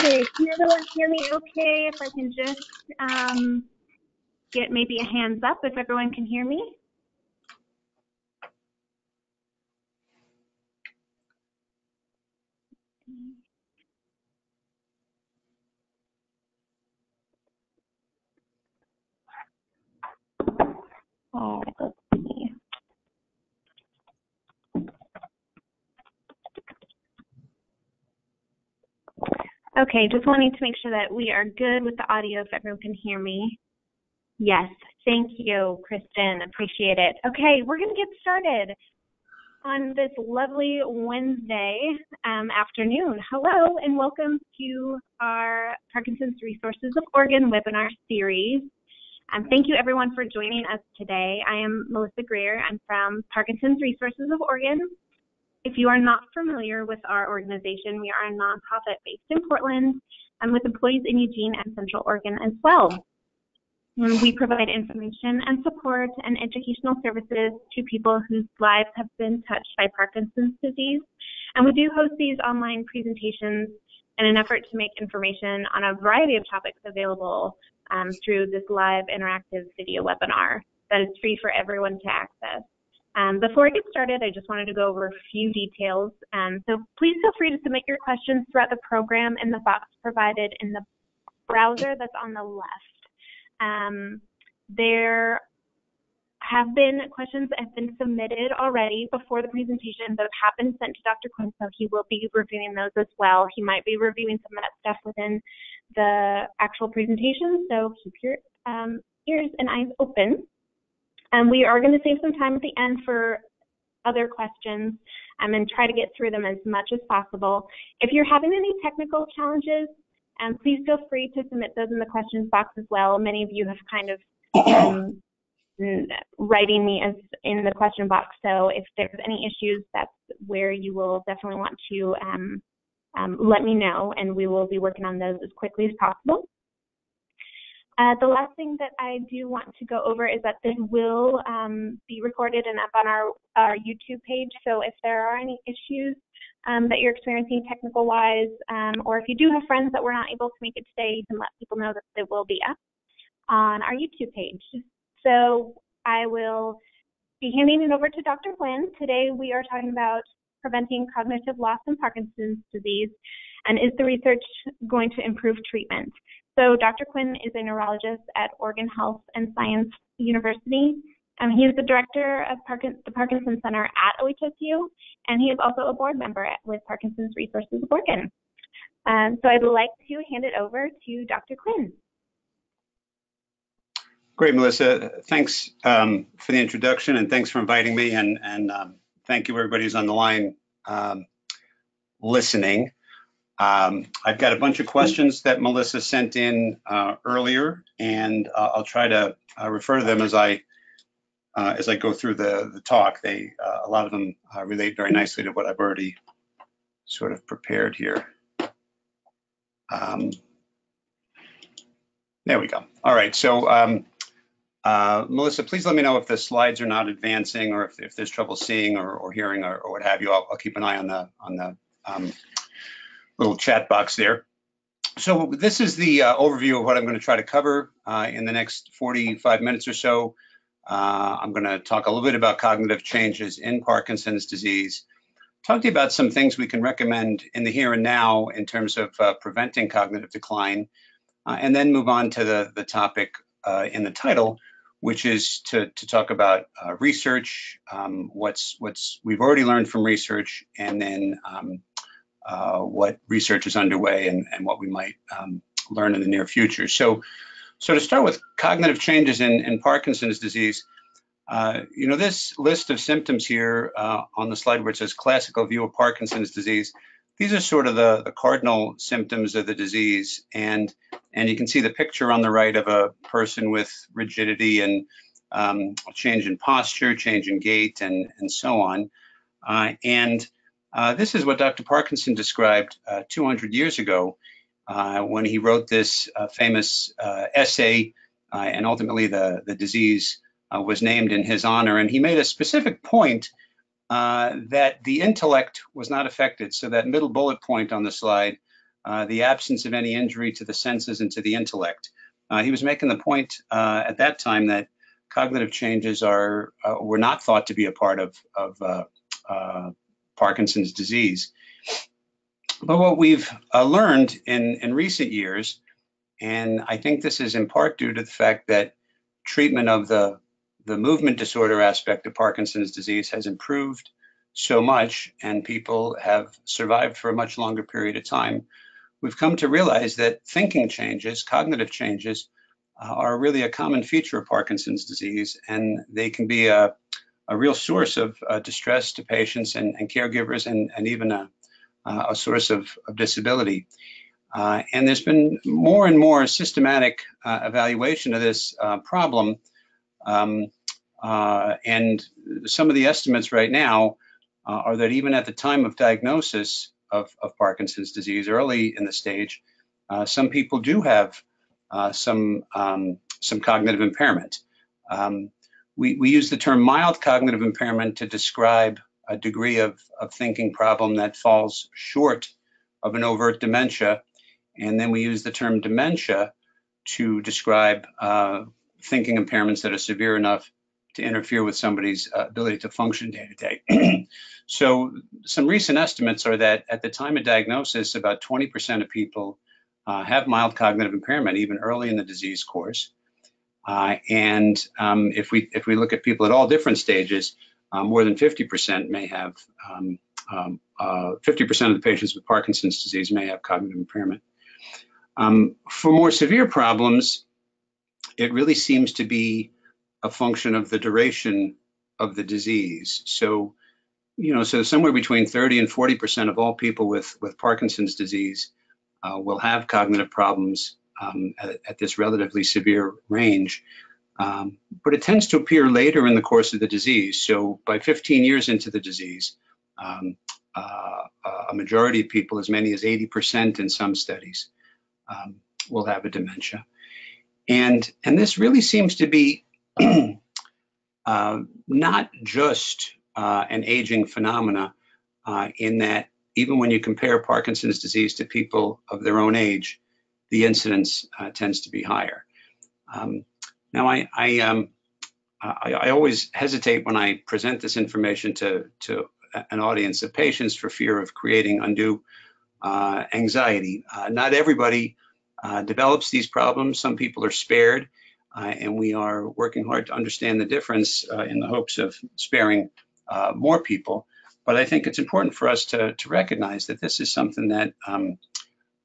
Okay, can everyone hear me okay? If I can just um, get maybe a hands up if everyone can hear me. Let's see. Okay, just wanting to make sure that we are good with the audio if everyone can hear me. Yes, thank you, Kristen. Appreciate it. Okay, we're going to get started on this lovely Wednesday um, afternoon. Hello, and welcome to our Parkinson's Resources of Oregon webinar series. Um, thank you, everyone, for joining us today. I am Melissa Greer. I'm from Parkinson's Resources of Oregon. If you are not familiar with our organization, we are a nonprofit based in Portland and with employees in Eugene and Central Oregon as well. We provide information and support and educational services to people whose lives have been touched by Parkinson's disease. And we do host these online presentations in an effort to make information on a variety of topics available um, through this live interactive video webinar that is free for everyone to access. Um, before I get started, I just wanted to go over a few details. Um, so please feel free to submit your questions throughout the program in the box provided in the browser that's on the left. Um, there have been questions that have been submitted already before the presentation that have been sent to Dr. Quinn, so he will be reviewing those as well. He might be reviewing some of that stuff within the actual presentation, so keep your um, ears and eyes open. And we are going to save some time at the end for other questions um, and try to get through them as much as possible. If you're having any technical challenges, um, please feel free to submit those in the questions box as well. Many of you have kind of um, writing me as in the question box. So if there's any issues, that's where you will definitely want to um, um, let me know, and we will be working on those as quickly as possible. Uh, the last thing that I do want to go over is that this will um, be recorded and up on our, our YouTube page. So if there are any issues um, that you're experiencing technical wise, um, or if you do have friends that were not able to make it today, you can let people know that it will be up on our YouTube page. So I will be handing it over to Dr. Quinn. Today we are talking about preventing cognitive loss in Parkinson's disease, and is the research going to improve treatment? So Dr. Quinn is a neurologist at Oregon Health and Science University. Um, he is the director of Parkin the Parkinson Center at OHSU, and he is also a board member at, with Parkinson's Resources of Oregon. Um, so I'd like to hand it over to Dr. Quinn. Great, Melissa. Thanks um, for the introduction and thanks for inviting me. And, and um, thank you, everybody who's on the line um, listening. Um, I've got a bunch of questions that Melissa sent in uh, earlier, and uh, I'll try to uh, refer to them as I uh, as I go through the the talk. They uh, a lot of them uh, relate very nicely to what I've already sort of prepared here. Um, there we go. All right, so um, uh, Melissa, please let me know if the slides are not advancing or if, if there's trouble seeing or, or hearing or, or, what have you. I'll, I'll, keep an eye on the on the um, little chat box there. So this is the uh, overview of what I'm going to try to cover uh, in the next 45 minutes or so. Uh, I'm going to talk a little bit about cognitive changes in Parkinson's disease, talk to you about some things we can recommend in the here and now in terms of uh, preventing cognitive decline, uh, and then move on to the, the topic in the title, which is to, to talk about uh, research, um, what's what's we've already learned from research, and then um, uh, what research is underway and, and what we might um, learn in the near future. So, so to start with cognitive changes in, in Parkinson's disease, uh, you know, this list of symptoms here uh, on the slide where it says classical view of Parkinson's disease, these are sort of the, the cardinal symptoms of the disease. And, and you can see the picture on the right of a person with rigidity and um, change in posture, change in gait, and, and so on. Uh, and uh, this is what Dr. Parkinson described uh, 200 years ago uh, when he wrote this uh, famous uh, essay, and ultimately the, the disease was named in his honor. And he made a specific point uh, that the intellect was not affected. So that middle bullet point on the slide, uh, the absence of any injury to the senses and to the intellect. Uh, he was making the point uh, at that time that cognitive changes are uh, were not thought to be a part of, of uh, Parkinson's disease. But what we've learned in, in recent years, and I think this is in part due to the fact that treatment of the, the movement disorder aspect of Parkinson's disease has improved so much and people have survived for a much longer period of time, we've come to realize that thinking changes, cognitive changes, uh, are really a common feature of Parkinson's disease, and they can be a, a real source of uh, distress to patients and, and caregivers, and, and, even a, a source of, of disability. Uh, and there's been more and more systematic uh, evaluation of this uh, problem. Um, uh, and some of the estimates right now are that even at the time of diagnosis of, of Parkinson's disease, early in the stage, some people do have uh, some um, some cognitive impairment. Um, we, we use the term mild cognitive impairment to describe a degree of, of thinking problem that falls short of an overt dementia. And then we use the term dementia to describe uh, thinking impairments that are severe enough to interfere with somebody's uh, ability to function day to day. so some recent estimates are that at the time of diagnosis, about 20% of people uh, have mild cognitive impairment even early in the disease course. Uh, and um, if we if we look at people at all different stages, uh, more than 50% may have 50% um, um, uh, of the patients with Parkinson's disease may have cognitive impairment. Um, for more severe problems, it really seems to be a function of the duration of the disease. So, you know, so somewhere between 30 and 40% of all people with with Parkinson's disease uh, will have cognitive problems um, at, at, this relatively severe range. Um, but it tends to appear later in the course of the disease. So by 15 years into the disease, um, uh, a majority of people, as many as 80% in some studies, um, will have a dementia. And, and this really seems to be uh, not just uh, an aging phenomena uh, in that even when you compare Parkinson's disease to people of their own age, the incidence uh, tends to be higher. Um, now, I, I, um, I, I, always hesitate when I present this information to, to an audience of patients for fear of creating undue uh, anxiety. Uh, not everybody uh, develops these problems. Some people are spared, uh, and we are working hard to understand the difference uh, in the hopes of sparing more people. But I think it's important for us to, to recognize that this is something that um,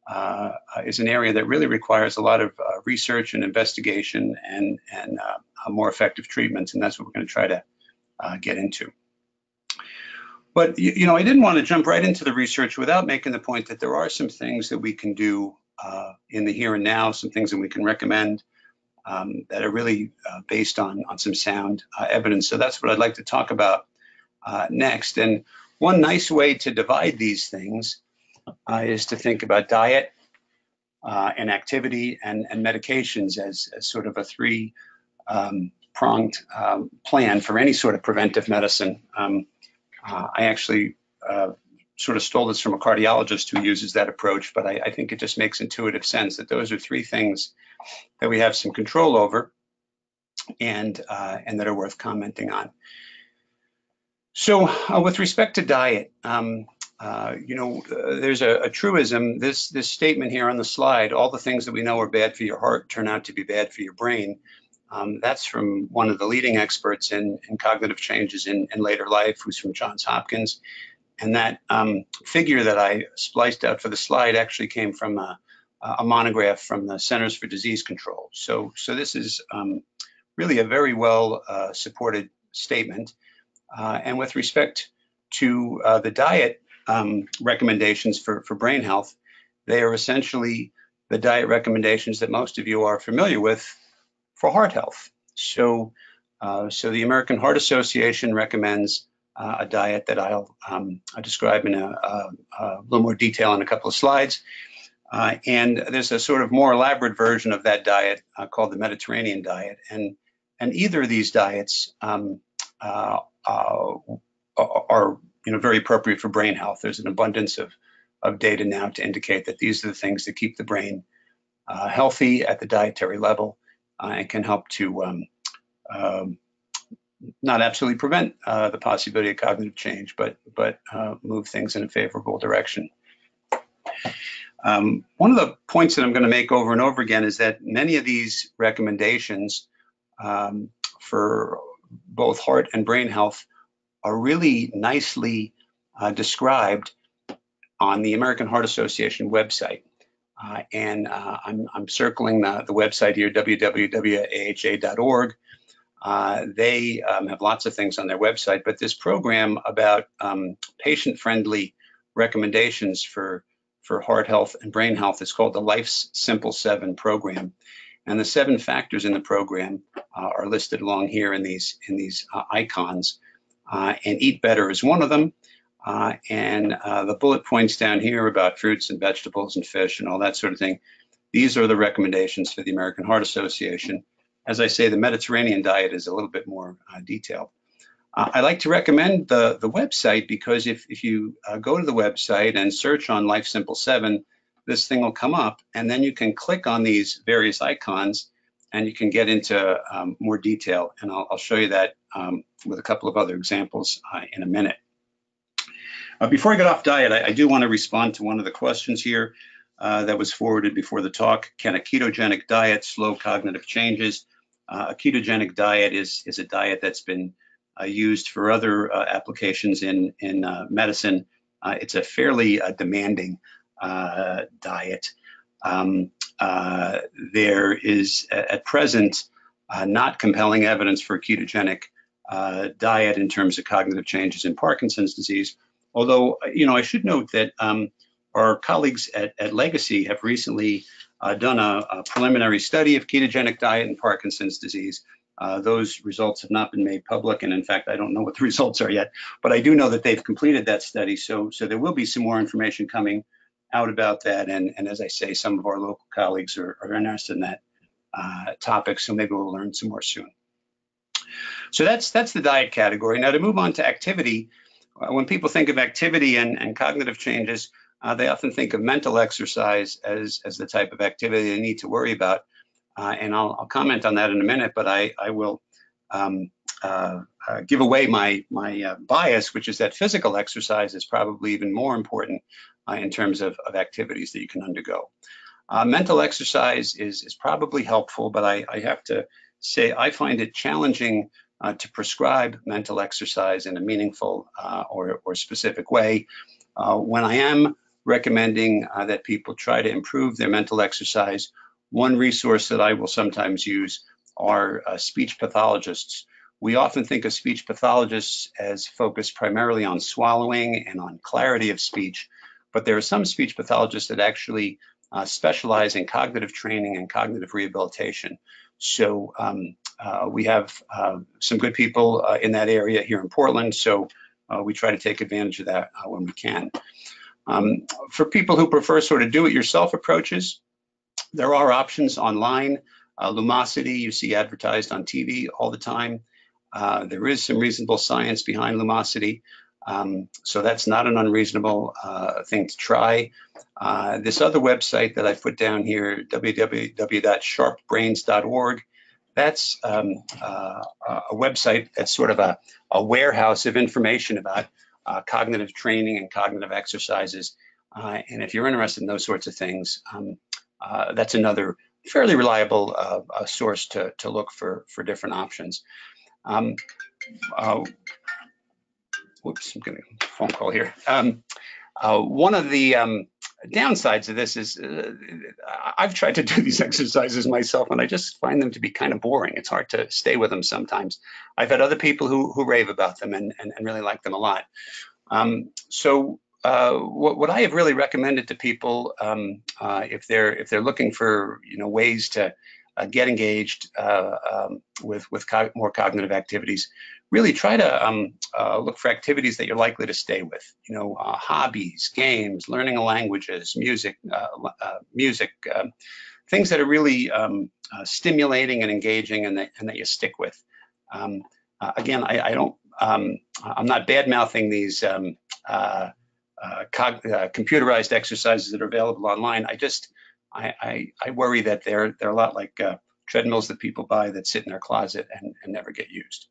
uh, is an area that really requires a lot of uh, research and investigation and, and uh, more effective treatments, and that's what we're going to try to uh, get into. But, you, know, I didn't want to jump right into the research without making the point that there are some things that we can do uh, in the here and now, some things that we can recommend um, that are really uh, based on, on some sound evidence. So that's what I'd like to talk about uh, next. And one nice way to divide these things uh, is to think about diet uh, and activity and, and medications as, as, sort of a three um, pronged um, plan for any sort of preventive medicine. Um, uh, I actually uh, sort of stole this from a cardiologist who uses that approach, but I, I, think it just makes intuitive sense that those are three things that we have some control over and, uh, and that are worth commenting on. So uh, with respect to diet, um, uh, you know, uh, there's a, a, truism, this, this statement here on the slide, all the things that we know are bad for your heart turn out to be bad for your brain. Um, that's from one of the leading experts in, in cognitive changes in, in, later life, who's from Johns Hopkins. And that um, figure that I spliced out for the slide actually came from a, a monograph from the Centers for Disease Control. So, so this is um, really a very well uh, supported statement. Uh, and with respect to uh, the diet um, recommendations for, for brain health, they are essentially the diet recommendations that most of you are familiar with for heart health. So, uh, so the American Heart Association recommends uh, a diet that I'll, um, I'll describe in a, a, a, little more detail in a couple of slides. Uh, and there's a sort of more elaborate version of that diet uh, called the Mediterranean diet. And, and either of these diets um, uh, uh, are you know very appropriate for brain health. There's an abundance of of data now to indicate that these are the things that keep the brain uh, healthy at the dietary level and can help to um, um, not absolutely prevent uh, the possibility of cognitive change, but but uh, move things in a favorable direction. Um, one of the points that I'm going to make over and over again is that many of these recommendations um, for both heart and brain health are really nicely uh, described on the American Heart Association website. Uh, and uh, I'm, I'm, circling the, the, website here, www.aha.org. Uh, they um, have lots of things on their website, but this program about um, patient-friendly recommendations for, for heart health and brain health is called the Life's Simple Seven program. And the seven factors in the program uh, are listed along here in these, in these uh, icons. Uh, and eat better is one of them. Uh, and uh, the bullet points down here about fruits and vegetables and fish and all that sort of thing. These are the recommendations for the American Heart Association. As I say, the Mediterranean diet is a little bit more uh, detailed. Uh, I like to recommend the, the website because if, if you uh, go to the website and search on Life Simple 7, this thing will come up and then you can click on these various icons and you can get into um, more detail. And I'll, I'll, show you that um, with a couple of other examples uh, in a minute. Uh, before I get off diet, I, I, do want to respond to one of the questions here uh, that was forwarded before the talk. Can a ketogenic diet slow cognitive changes? Uh, a ketogenic diet is, is a diet that's been uh, used for other uh, applications in, in uh, medicine. it's a fairly demanding diet. Um, there is, at present, not compelling evidence for a ketogenic diet in terms of cognitive changes in Parkinson's disease, Although, you know, I should note that um, our colleagues at, at, Legacy have recently uh, done a, a, preliminary study of ketogenic diet and Parkinson's disease. Uh, those results have not been made public, and in fact, I don't know what the results are yet, but I do know that they've completed that study. So, so there will be some more information coming out about that. And, and as I say, some of our local colleagues are, are interested in that uh, topic, so maybe we'll learn some more soon. So that's that's the diet category. Now to move on to activity, uh, when people think of activity and, and cognitive changes, uh, they often think of mental exercise as, as the type of activity they need to worry about. Uh, and I'll, I'll, comment on that in a minute, but I, I will um, uh, uh give away my, my uh, bias, which is that physical exercise is probably even more important in terms of, of activities that you can undergo. mental exercise is, is probably helpful, but I, I have to say I find it challenging uh, to prescribe mental exercise in a meaningful uh, or, or, specific way. Uh, when I am recommending uh, that people try to improve their mental exercise, one resource that I will sometimes use are uh, speech pathologists. We often think of speech pathologists as focused primarily on swallowing and on clarity of speech, but there are some speech pathologists that actually uh, specialize in cognitive training and cognitive rehabilitation. So um, uh, we have uh, some good people uh, in that area here in Portland, so uh, we try to take advantage of that uh, when we can. Um, for people who prefer sort of do-it-yourself approaches, there are options online. Lumosity, you see advertised on TV all the time. there is some reasonable science behind Lumosity. Um, so that's not an unreasonable uh, thing to try. Uh, this other website that I put down here, www.sharpbrains.org, that's um, uh, a website that's sort of a, a warehouse of information about uh, cognitive training and cognitive exercises. Uh, and if you're interested in those sorts of things, um, uh, that's another fairly reliable uh, source to, to look for, for different options. Um, uh, whoops, I'm getting a phone call here. Um, one of the um, downsides of this is uh, I've tried to do these exercises myself and I just find them to be kind of boring. It's hard to stay with them sometimes. I've had other people who, who rave about them and, and, and really like them a lot. Um, so uh, what, what, I have really recommended to people um, uh, if they're if they're looking for you know ways to uh, get engaged uh, um, with with co more cognitive activities really try to um, uh, look for activities that you're likely to stay with. You know, uh, hobbies, games, learning languages, music, uh, uh music, um, things that are really um, stimulating and engaging, and that, and that you stick with. Um, again, I, I don't. I'm not bad mouthing these computerized exercises that are available online. I just I, I, I worry that they're they're a lot like uh, treadmills that people buy that sit in their closet and, and never get used.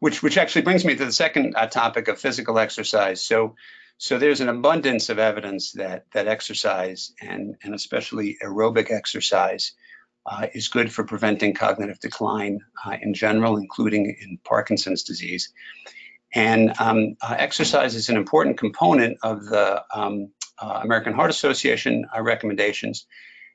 Which which actually brings me to the second uh, topic of physical exercise. So so there's an abundance of evidence that that exercise and and especially aerobic exercise uh, is good for preventing cognitive decline uh, in general, including in Parkinson's disease. And um, uh, exercise is an important component of the um, uh, American Heart Association uh, recommendations.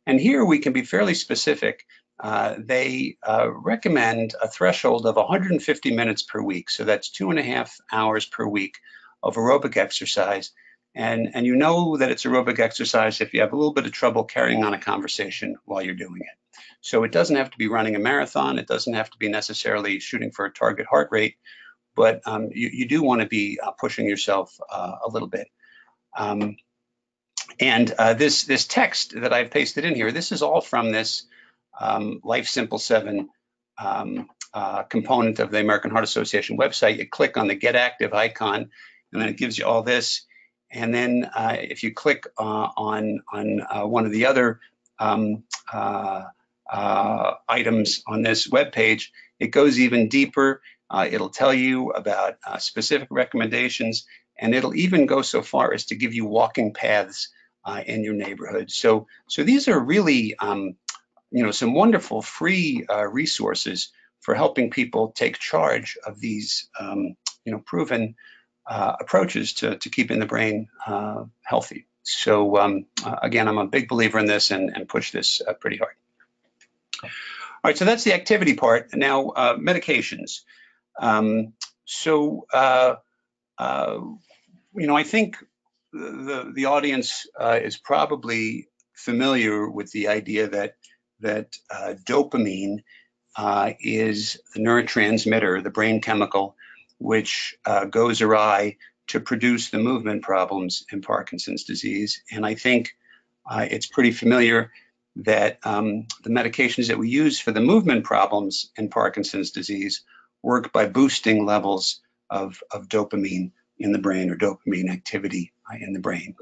And here we can be fairly specific. Uh, they uh, recommend a threshold of 150 minutes per week. So that's two and a half hours per week of aerobic exercise. And, and you know that it's aerobic exercise if you have a little bit of trouble carrying on a conversation while you're doing it. So it doesn't have to be running a marathon. It doesn't have to be necessarily shooting for a target heart rate but um, you, you, do want to be uh, pushing yourself uh, a little bit. Um, and uh, this this text that I've pasted in here, this is all from this um, Life Simple 7 um, uh, component of the American Heart Association website. You click on the Get Active icon, and then it gives you all this. And then uh, if you click uh, on, on one of the other um, items on this web page, it goes even deeper uh, it'll tell you about uh, specific recommendations, and it'll even go so far as to give you walking paths uh, in your neighborhood. So, so these are really, um, you know, some wonderful free uh, resources for helping people take charge of these, um, you know, proven uh, approaches to, to keeping the brain uh, healthy. So um, again, I'm a big believer in this and, and push this pretty hard. All right, so that's the activity part. Now, medications. Um, so, uh, uh, you know, I think the the audience uh, is probably familiar with the idea that that uh, dopamine uh, is the neurotransmitter, the brain chemical, which uh, goes awry to produce the movement problems in Parkinson's disease. And I think it's pretty familiar that um, the medications that we use for the movement problems in Parkinson's disease work by boosting levels of, of dopamine in the brain or dopamine activity uh, in the brain.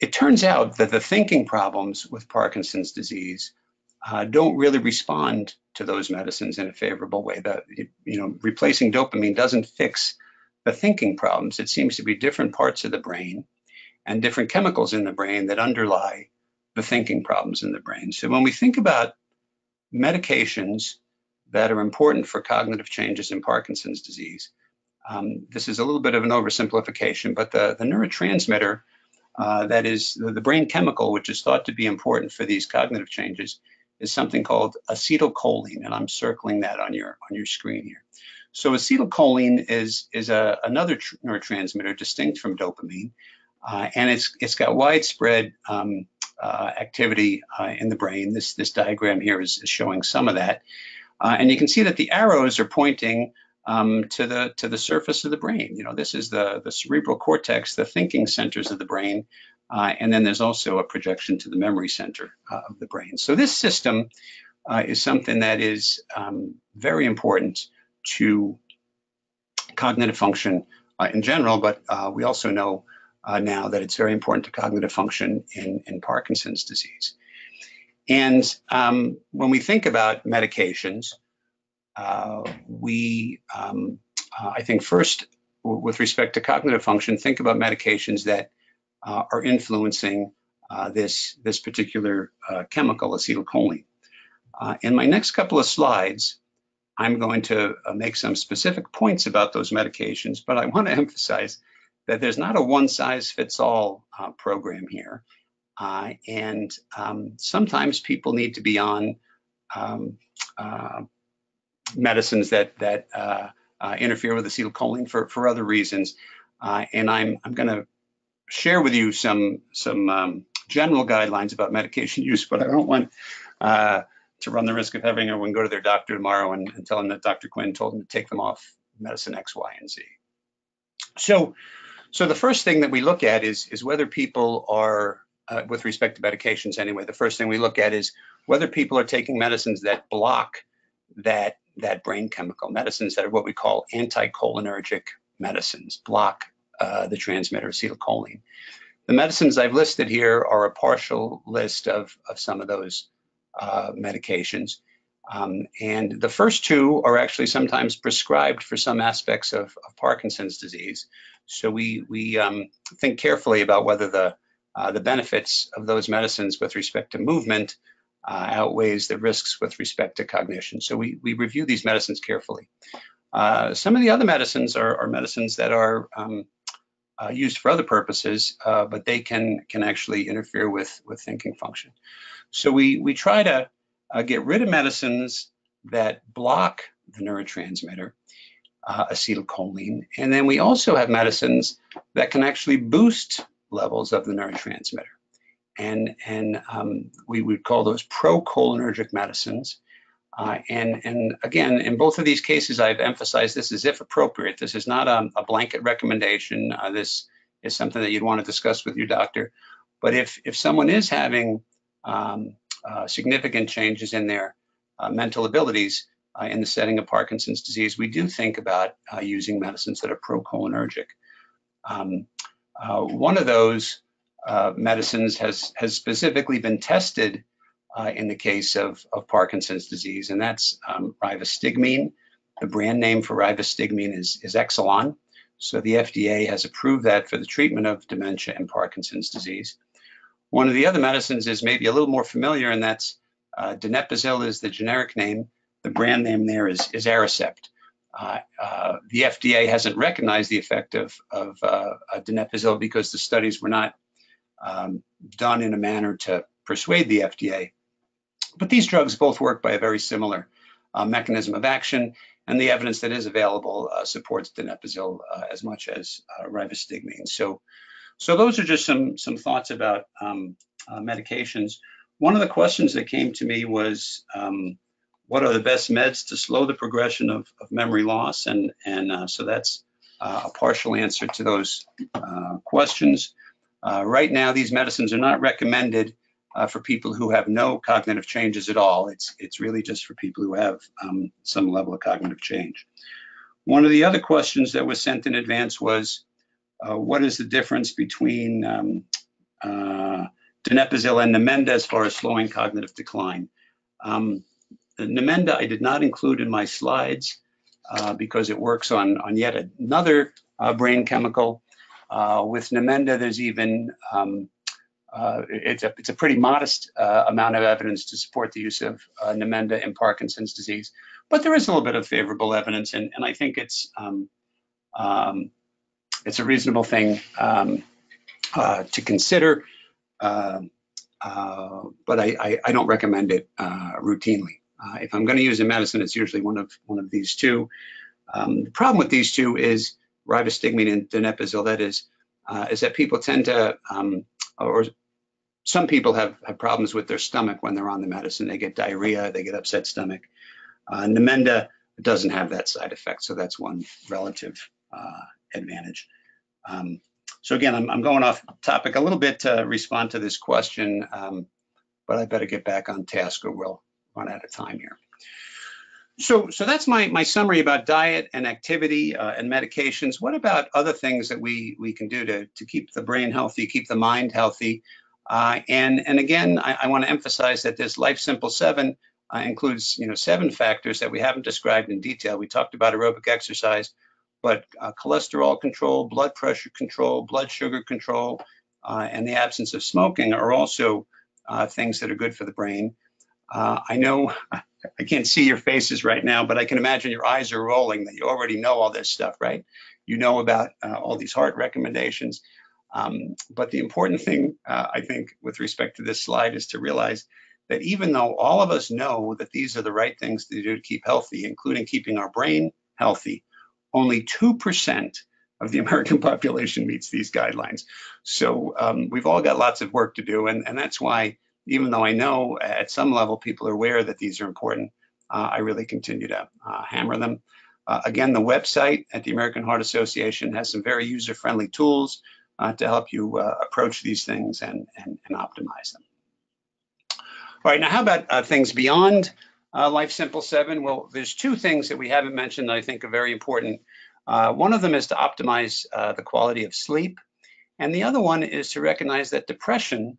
It turns out that the thinking problems with Parkinson's disease uh, don't really respond to those medicines in a favorable way. That you know, replacing dopamine doesn't fix the thinking problems. It seems to be different parts of the brain and different chemicals in the brain that underlie the thinking problems in the brain. So when we think about medications that are important for cognitive changes in Parkinson's disease. Um, this is a little bit of an oversimplification, but the, the neurotransmitter uh, that is the, the, brain chemical, which is thought to be important for these cognitive changes, is something called acetylcholine, and I'm circling that on your on your screen here. So acetylcholine is is a, another neurotransmitter distinct from dopamine, uh, and it's it's got widespread um, uh, activity uh, in the brain. This this diagram here is, is showing some of that. Uh, and you can see that the arrows are pointing um, to the to the surface of the brain. You know, this is the the cerebral cortex, the thinking centers of the brain, uh, and then there's also a projection to the memory center uh, of the brain. So this system uh, is something that is um, very important to cognitive function uh, in general, but uh, we also know now that it's very important to cognitive function in in Parkinson's disease. And um, when we think about medications, uh, we, um, uh, I think first, with respect to cognitive function, think about medications that uh, are influencing uh, this, this particular uh, chemical, acetylcholine. Uh, in my next couple of slides, I'm going to make some specific points about those medications, but I want to emphasize that there's not a one size fits all program here. Uh, and um, sometimes people need to be on um, uh, medicines that that uh, uh interfere with acetylcholine for for other reasons. Uh, and I'm I'm going to share with you some some um, general guidelines about medication use, but I don't want uh, to run the risk of having everyone go to their doctor tomorrow and, and tell them that Dr. Quinn told them to take them off medicine X, Y, and Z. So, so the first thing that we look at is is whether people are uh, with respect to medications anyway, the first thing we look at is whether people are taking medicines that block that that brain chemical, medicines that are what we call anticholinergic medicines, block uh, the transmitter acetylcholine. The medicines I've listed here are a partial list of, of some of those uh, medications. Um, and the first two are actually sometimes prescribed for some aspects of, of Parkinson's disease. So we, we um, think carefully about whether the, uh, the benefits of those medicines with respect to movement uh, outweighs the risks with respect to cognition. So we, we review these medicines carefully. Uh, some of the other medicines are, are medicines that are um, uh, used for other purposes, uh, but they can can actually interfere with with thinking function. So we we try to uh, get rid of medicines that block the neurotransmitter uh, acetylcholine, and then we also have medicines that can actually boost levels of the neurotransmitter, and and um, we would call those procholinergic medicines. Uh, and, and again, in both of these cases, I've emphasized this is if appropriate. This is not a, a blanket recommendation. Uh, this is something that you'd want to discuss with your doctor. But if, if someone is having um, uh, significant changes in their uh, mental abilities uh, in the setting of Parkinson's disease, we do think about uh, using medicines that are procholinergic. Um, one of those medicines has, has specifically been tested uh, in the case of, of Parkinson's disease, and that's um, rivastigmine. The brand name for rivastigmine is, is Exelon. So the FDA has approved that for the treatment of dementia and Parkinson's disease. One of the other medicines is maybe a little more familiar, and that's uh, donepezil is the generic name. The brand name there is, is Aricept. Uh, uh, the FDA hasn't recognized the effect of, of uh, donepezil because the studies were not um, done in a manner to persuade the FDA. But these drugs both work by a very similar uh, mechanism of action, and the evidence that is available uh, supports donepezil uh, as much as uh, rivastigmine. So, so those are just some some thoughts about um, uh, medications. One of the questions that came to me was, um, what are the best meds to slow the progression of, of memory loss? And and uh, so that's a partial answer to those questions. Right now, these medicines are not recommended uh, for people who have no cognitive changes at all. It's, it's really just for people who have um, some level of cognitive change. One of the other questions that was sent in advance was, uh, what is the difference between um, uh, donepezil and Namenda as far as slowing cognitive decline? Um, Namenda I did not include in my slides uh, because it works on, on yet another uh, brain chemical. Uh, with Namenda, there's even um, uh, it's, a, it's a pretty modest uh, amount of evidence to support the use of uh, Namenda in Parkinson's disease, but there is a little bit of favorable evidence, and, and I think it's um, um, it's a reasonable thing um, uh, to consider, um, uh, but I, I, I, don't recommend it uh, routinely. if I'm going to use a medicine, it's usually one of one of these two. Um, the problem with these two is rivastigmine and donepezil. That is, is that people tend to um, or some people have, have problems with their stomach when they're on the medicine. They get diarrhea, they get upset stomach. Uh, Namenda doesn't have that side effect, so that's one relative uh, advantage. Um, so again, I'm, I'm, going off topic a little bit to respond to this question, um, but I better get back on task or we'll run out of time here. So, so that's my, my summary about diet and activity uh, and medications. What about other things that we, we can do to, to keep the brain healthy, keep the mind healthy? Uh, and, and again, I, I want to emphasize that this Life Simple 7 uh, includes you know, seven factors that we haven't described in detail. We talked about aerobic exercise, but uh, cholesterol control, blood pressure control, blood sugar control, uh, and the absence of smoking are also uh, things that are good for the brain. I know I can't see your faces right now, but I can imagine your eyes are rolling that you already know all this stuff, right? You know about all these heart recommendations. Um, but the important thing, uh, I think, with respect to this slide is to realize that even though all of us know that these are the right things to do to keep healthy, including keeping our brain healthy, only 2% of the American population meets these guidelines. So um, we've all got lots of work to do. And, and that's why, even though I know at some level people are aware that these are important, uh, I really continue to uh, hammer them. Uh, again, the website at the American Heart Association has some very user-friendly tools uh, to help you uh, approach these things and, and, and, optimize them. All right, now how about uh, things beyond Life Simple 7? Well, there's two things that we haven't mentioned that I think are very important. One of them is to optimize the quality of sleep. And the other one is to recognize that depression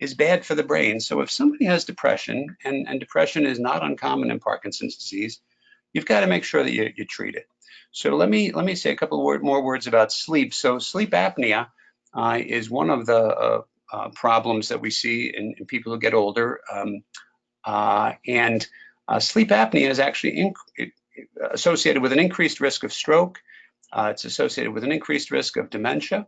is bad for the brain. So if somebody has depression, and, and depression is not uncommon in Parkinson's disease, you've got to make sure that you, you treat it. So let me let me say a couple word, more words about sleep. So sleep apnea uh, is one of the uh, uh, problems that we see in, in, people who get older. Um, uh, and uh, sleep apnea is actually associated with an increased risk of stroke. Uh, it's associated with an increased risk of dementia.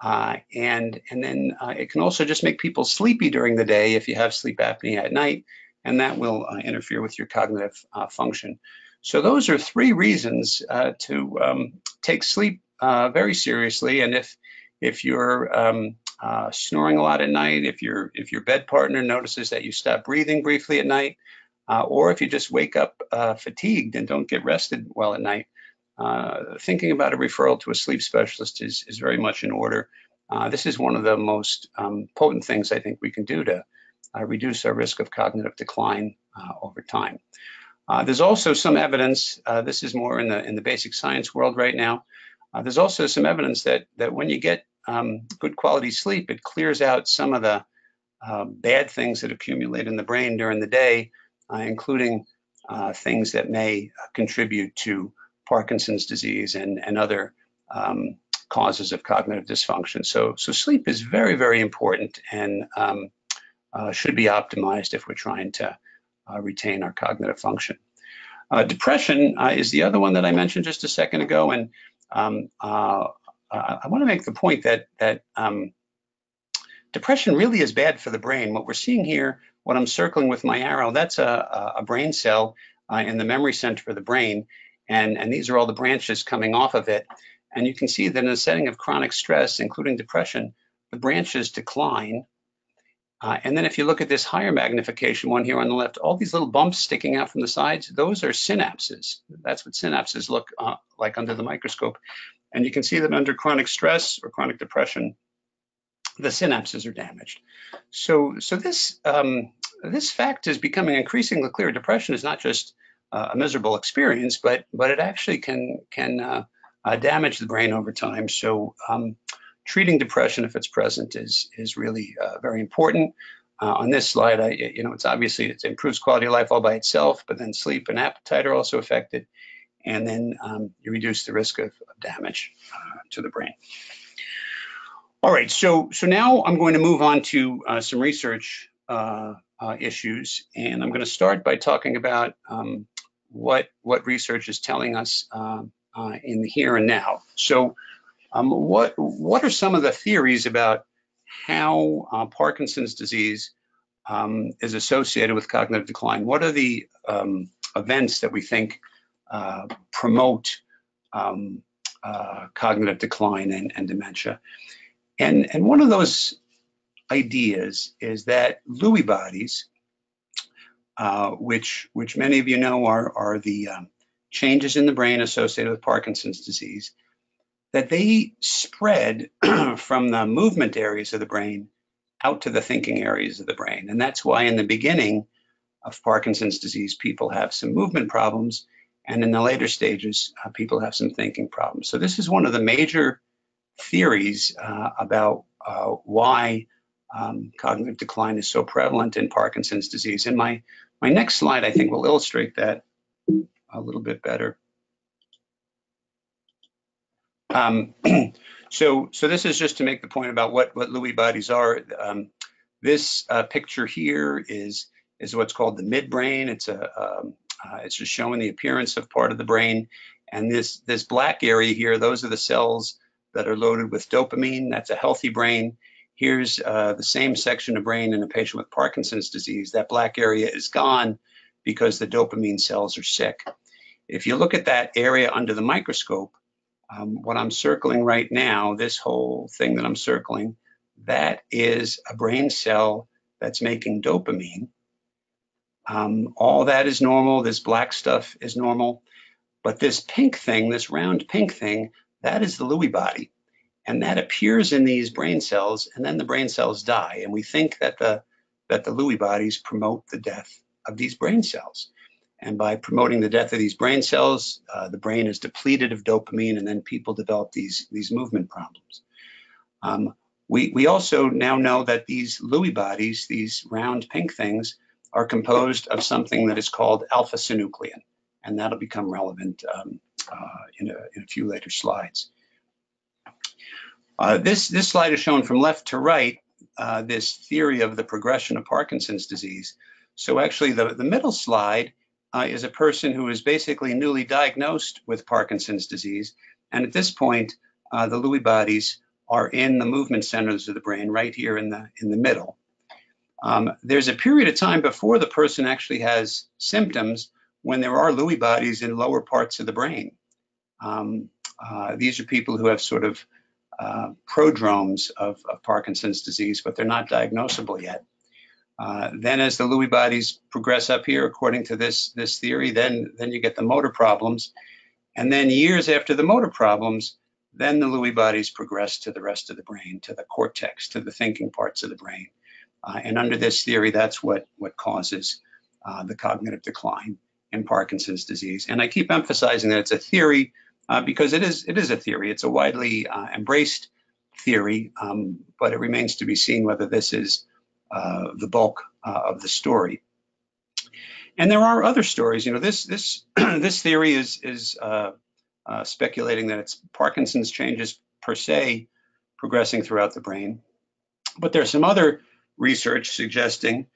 Uh, and and then uh, it can also just make people sleepy during the day if you have sleep apnea at night, and that will uh, interfere with your cognitive uh, function. So those are three reasons uh, to um, take sleep uh, very seriously. And if if you're um, snoring a lot at night, if your if your bed partner notices that you stop breathing briefly at night, or if you just wake up fatigued and don't get rested well at night, uh, thinking about a referral to a sleep specialist is, is very much in order. Uh, this is one of the most um, potent things I think we can do to uh, reduce our risk of cognitive decline uh, over time. Uh, there's also some evidence, this is more in the, in the basic science world right now, there's also some evidence that, that when you get um, good quality sleep, it clears out some of the bad things that accumulate in the brain during the day, including things that may contribute to Parkinson's disease and, and other um, causes of cognitive dysfunction. So, so sleep is very, very important and um, uh, should be optimized if we're trying to uh, retain our cognitive function. Uh, depression uh, is the other one that I mentioned just a second ago, and um, uh, I want to make the point that that um, depression really is bad for the brain. What we're seeing here, what I'm circling with my arrow, that's a, a brain cell uh, in the memory center of the brain, and, and these are all the branches coming off of it. And you can see that in a setting of chronic stress, including depression, the branches decline. Uh, and then if you look at this higher magnification one here on the left, all these little bumps sticking out from the sides, those are synapses. That's what synapses look uh, like under the microscope. And you can see that under chronic stress or chronic depression, the synapses are damaged. So, so this um, this fact is becoming increasingly clear. Depression is not just uh, a miserable experience, but but it actually can can uh, uh, damage the brain over time. So um, treating depression if it's present is is really uh, very important. Uh, on this slide, I, you know, it's obviously it improves quality of life all by itself, but then sleep and appetite are also affected, and then um, you reduce the risk of, of damage uh, to the brain. All right, so so now I'm going to move on to some research uh, uh, issues. And I'm going to start by talking about um, what what research is telling us um, uh, in the here and now. So, um, what what are some of the theories about how uh, Parkinson's disease um, is associated with cognitive decline? What are the um, events that we think uh, promote um, uh, cognitive decline and, and dementia? And and one of those ideas is that Lewy bodies uh, which which many of you know are are the um, changes in the brain associated with Parkinson's disease, that they spread from the movement areas of the brain out to the thinking areas of the brain, and that's why in the beginning of Parkinson's disease, people have some movement problems, and in the later stages, uh, people have some thinking problems. So this is one of the major theories uh, about uh, why um, cognitive decline is so prevalent in Parkinson's disease. In my my next slide, I think, will illustrate that a little bit better. Um, so, so this is just to make the point about what, what Lewy bodies are. Um, this uh, picture here is, is what's called the midbrain. It's, a, um, uh, it's just showing the appearance of part of the brain. And this, this black area here, those are the cells that are loaded with dopamine. That's a healthy brain. Here's uh, the same section of brain in a patient with Parkinson's disease. That black area is gone because the dopamine cells are sick. If you look at that area under the microscope, um, what I'm circling right now, this whole thing that I'm circling, that is a brain cell that's making dopamine. Um, all that is normal. This black stuff is normal. But this pink thing, this round pink thing, that is the Lewy body and that appears in these brain cells, and then the brain cells die. And we think that the that the Lewy bodies promote the death of these brain cells. And by promoting the death of these brain cells, uh, the brain is depleted of dopamine, and then people develop these, these movement problems. Um, we, we also now know that these Lewy bodies, these round pink things, are composed of something that is called alpha synuclein, and that'll become relevant um, uh, in, a, in, a, few later slides. Uh, this, this slide is shown from left to right, uh, this theory of the progression of Parkinson's disease. So actually the, the middle slide uh, is a person who is basically newly diagnosed with Parkinson's disease. And at this point, uh, the Lewy bodies are in the movement centers of the brain right here in the, in the middle. Um, there's a period of time before the person actually has symptoms when there are Lewy bodies in lower parts of the brain. Um, uh, these are people who have sort of uh, prodromes of, of, Parkinson's disease, but they're not diagnosable yet. Uh, then as the Lewy bodies progress up here, according to this, this theory, then, then you get the motor problems. And then years after the motor problems, then the Lewy bodies progress to the rest of the brain, to the cortex, to the thinking parts of the brain. Uh, and under this theory, that's what, what causes uh, the cognitive decline in Parkinson's disease. And I keep emphasizing that it's a theory uh, because it is, it is a theory. It's a widely uh, embraced theory, um, but it remains to be seen whether this is uh, the bulk uh, of the story. And there are other stories. You know, this this this theory is is speculating that it's Parkinson's changes per se progressing throughout the brain. But there's some other research suggesting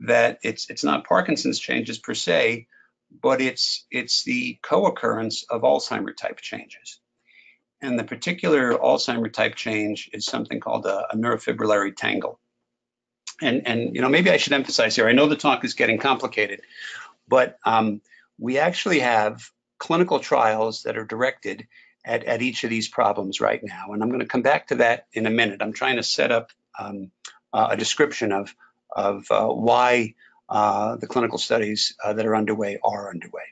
that it's it's not Parkinson's changes per se, but it's it's the co-occurrence of Alzheimer type changes. And the particular Alzheimer type change is something called a, a neurofibrillary tangle. And and you know maybe I should emphasize here. I know the talk is getting complicated, but um, we actually have clinical trials that are directed at, at each of these problems right now. And I'm going to come back to that in a minute. I'm trying to set up um, uh, a description of, of uh, why the clinical studies that are underway are underway.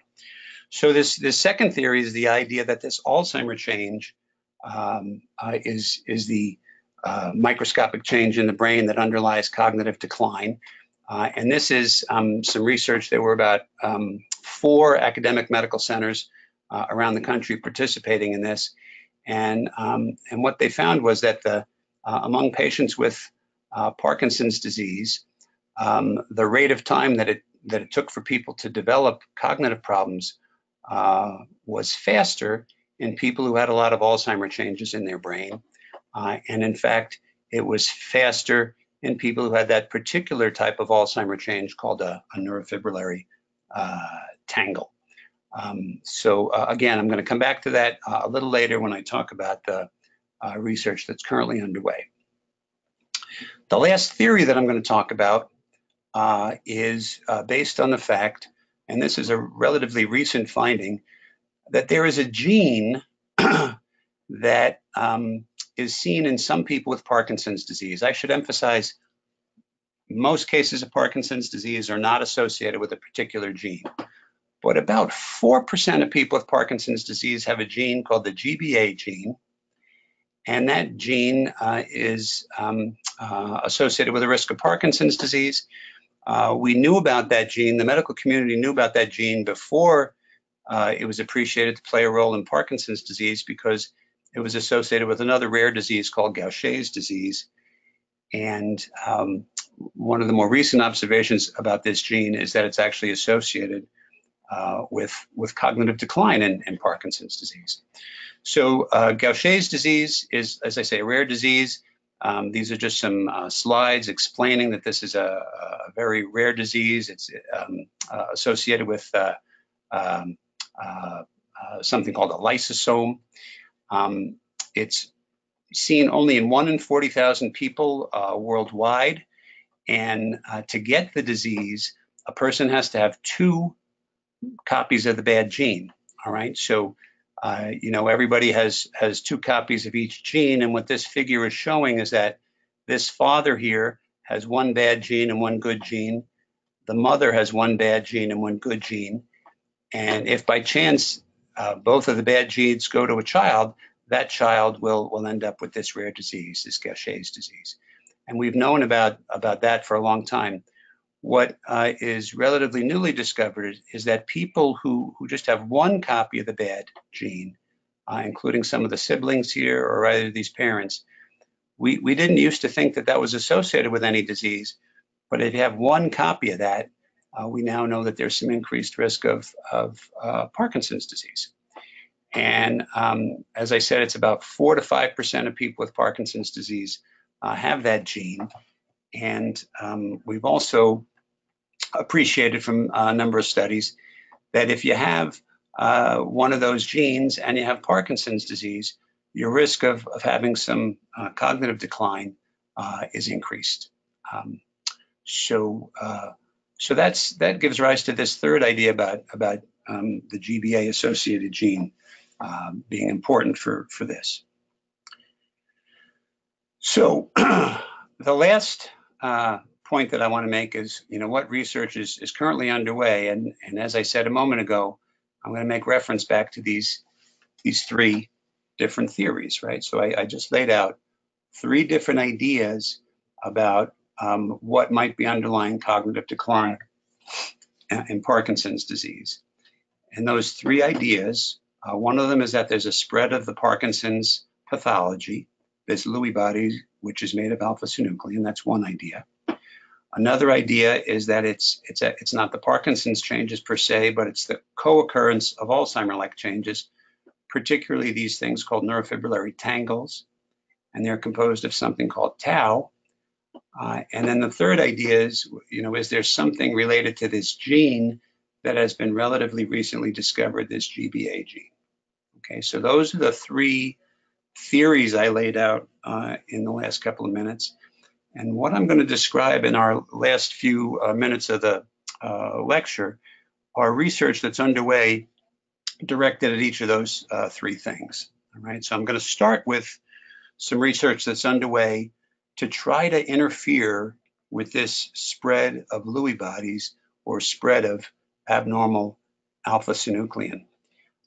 So this, this second theory is the idea that this Alzheimer change um, is, is the uh, microscopic change in the brain that underlies cognitive decline. Uh, and this is um, some research. There were about um, four academic medical centers uh, around the country participating in this. And, um, and what they found was that the, among patients with uh, Parkinson's disease, um, the rate of time that it that it took for people to develop cognitive problems uh, was faster in people who had a lot of Alzheimer changes in their brain, uh, and in fact, it was faster in people who had that particular type of Alzheimer change called a, a neurofibrillary uh, tangle. Um, so uh, again, I'm going to come back to that uh, a little later when I talk about the uh, research that's currently underway. The last theory that I'm going to talk about uh, is uh, based on the fact, and this is a relatively recent finding, that there is a gene that um, is seen in some people with Parkinson's disease. I should emphasize most cases of Parkinson's disease are not associated with a particular gene. But about 4% of people with Parkinson's disease have a gene called the GBA gene, and that gene uh, is um, uh, associated with a risk of Parkinson's disease. Uh, we knew about that gene, the medical community knew about that gene before uh, it was appreciated to play a role in Parkinson's disease because it was associated with another rare disease called Gaucher's disease. And um, one of the more recent observations about this gene is that it's actually associated uh, with, with cognitive decline in, in Parkinson's disease. So uh, Gaucher's disease is, as I say, a rare disease. Um, these are just some uh, slides explaining that this is a, a very rare disease. It's um, uh, associated with uh, um, uh, uh, something called a lysosome. Um, it's seen only in one in 40,000 people worldwide. And to get the disease, a person has to have two copies of the bad gene. All right, so uh, you know, everybody has has two copies of each gene, and what this figure is showing is that this father here has one bad gene and one good gene. The mother has one bad gene and one good gene. And if by chance uh, both of the bad genes go to a child, that child will will end up with this rare disease, this Gaucher's disease. And we've known about about that for a long time. What uh, is relatively newly discovered is that people who, who just have one copy of the bad gene, uh, including some of the siblings here or either of these parents, we, we didn't used to think that that was associated with any disease, but if you have one copy of that, uh, we now know that there's some increased risk of, of uh, Parkinson's disease. And um, as I said, it's about four to five percent of people with Parkinson's disease uh, have that gene. And um, we've also appreciated from a number of studies that if you have uh, one of those genes and you have Parkinson's disease, your risk of, of having some uh, cognitive decline uh, is increased. Um, so, uh, so that's that gives rise to this third idea about about um, the GBA associated gene um, being important for for this. So, the last uh, point that I want to make is, you know, what research is, is currently underway. And, and as I said a moment ago, I'm going to make reference back to these, these three different theories, right? So I, I just laid out three different ideas about um, what might be underlying cognitive decline in Parkinson's disease. And those three ideas, uh, one of them is that there's a spread of the Parkinson's pathology. This Lewy body, which is made of alpha-synuclein, that's one idea. Another idea is that it's it's a, it's not the Parkinson's changes per se, but it's the co-occurrence of Alzheimer-like changes, particularly these things called neurofibrillary tangles, and they're composed of something called tau. Uh, and then the third idea is, you know, is there something related to this gene that has been relatively recently discovered, this GBA gene? Okay, so those are the three theories I laid out uh, in the last couple of minutes. And what I'm going to describe in our last few uh, minutes of the uh, lecture are research that's underway directed at each of those uh, three things. All right, so I'm going to start with some research that's underway to try to interfere with this spread of Lewy bodies or spread of abnormal alpha-synuclein.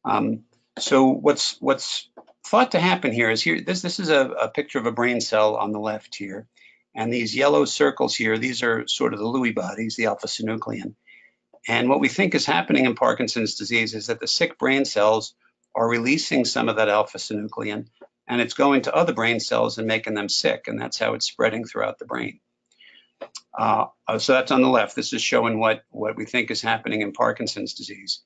Um, so what's what's thought to happen here is here this this is a, a picture of a brain cell on the left here, and these yellow circles here, these are sort of the Lewy bodies, the alpha-synuclein. And what we think is happening in Parkinson's disease is that the sick brain cells are releasing some of that alpha-synuclein and it's going to other brain cells and making them sick. And that's how it's spreading throughout the brain. Uh, so that's on the left. This is showing what, what we think is happening in Parkinson's disease.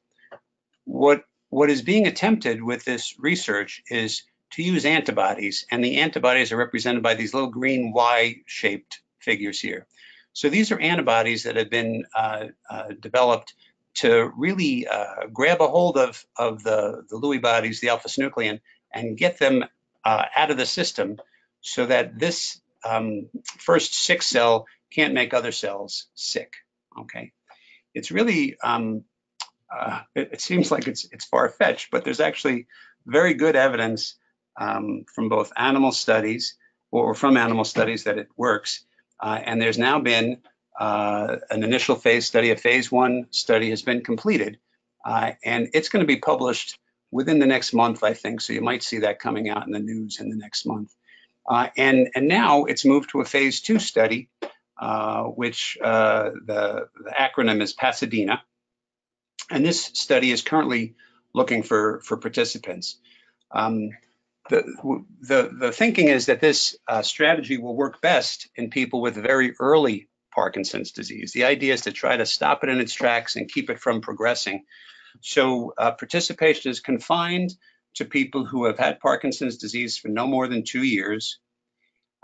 What, what is being attempted with this research is to use antibodies, and the antibodies are represented by these little green Y-shaped figures here. So these are antibodies that have been uh, uh, developed to really uh, grab a hold of, of the, the Lewy bodies, the alpha-synuclein, and get them uh, out of the system so that this um, first sick cell can't make other cells sick, okay? It's really, um, uh, it, it, seems like it's, it's far-fetched, but there's actually very good evidence um, from both animal studies or from animal studies that it works. Uh, and there's now been uh, an initial phase study, a phase one study has been completed, uh, and it's going to be published within the next month, I think. So you might see that coming out in the news in the next month. Uh, and, and now it's moved to a phase two study, which the, the acronym is Pasadena. And this study is currently looking for, for participants. Um, the, the, the thinking is that this uh, strategy will work best in people with very early Parkinson's disease. The idea is to try to stop it in its tracks and keep it from progressing. So uh, participation is confined to people who have had Parkinson's disease for no more than two years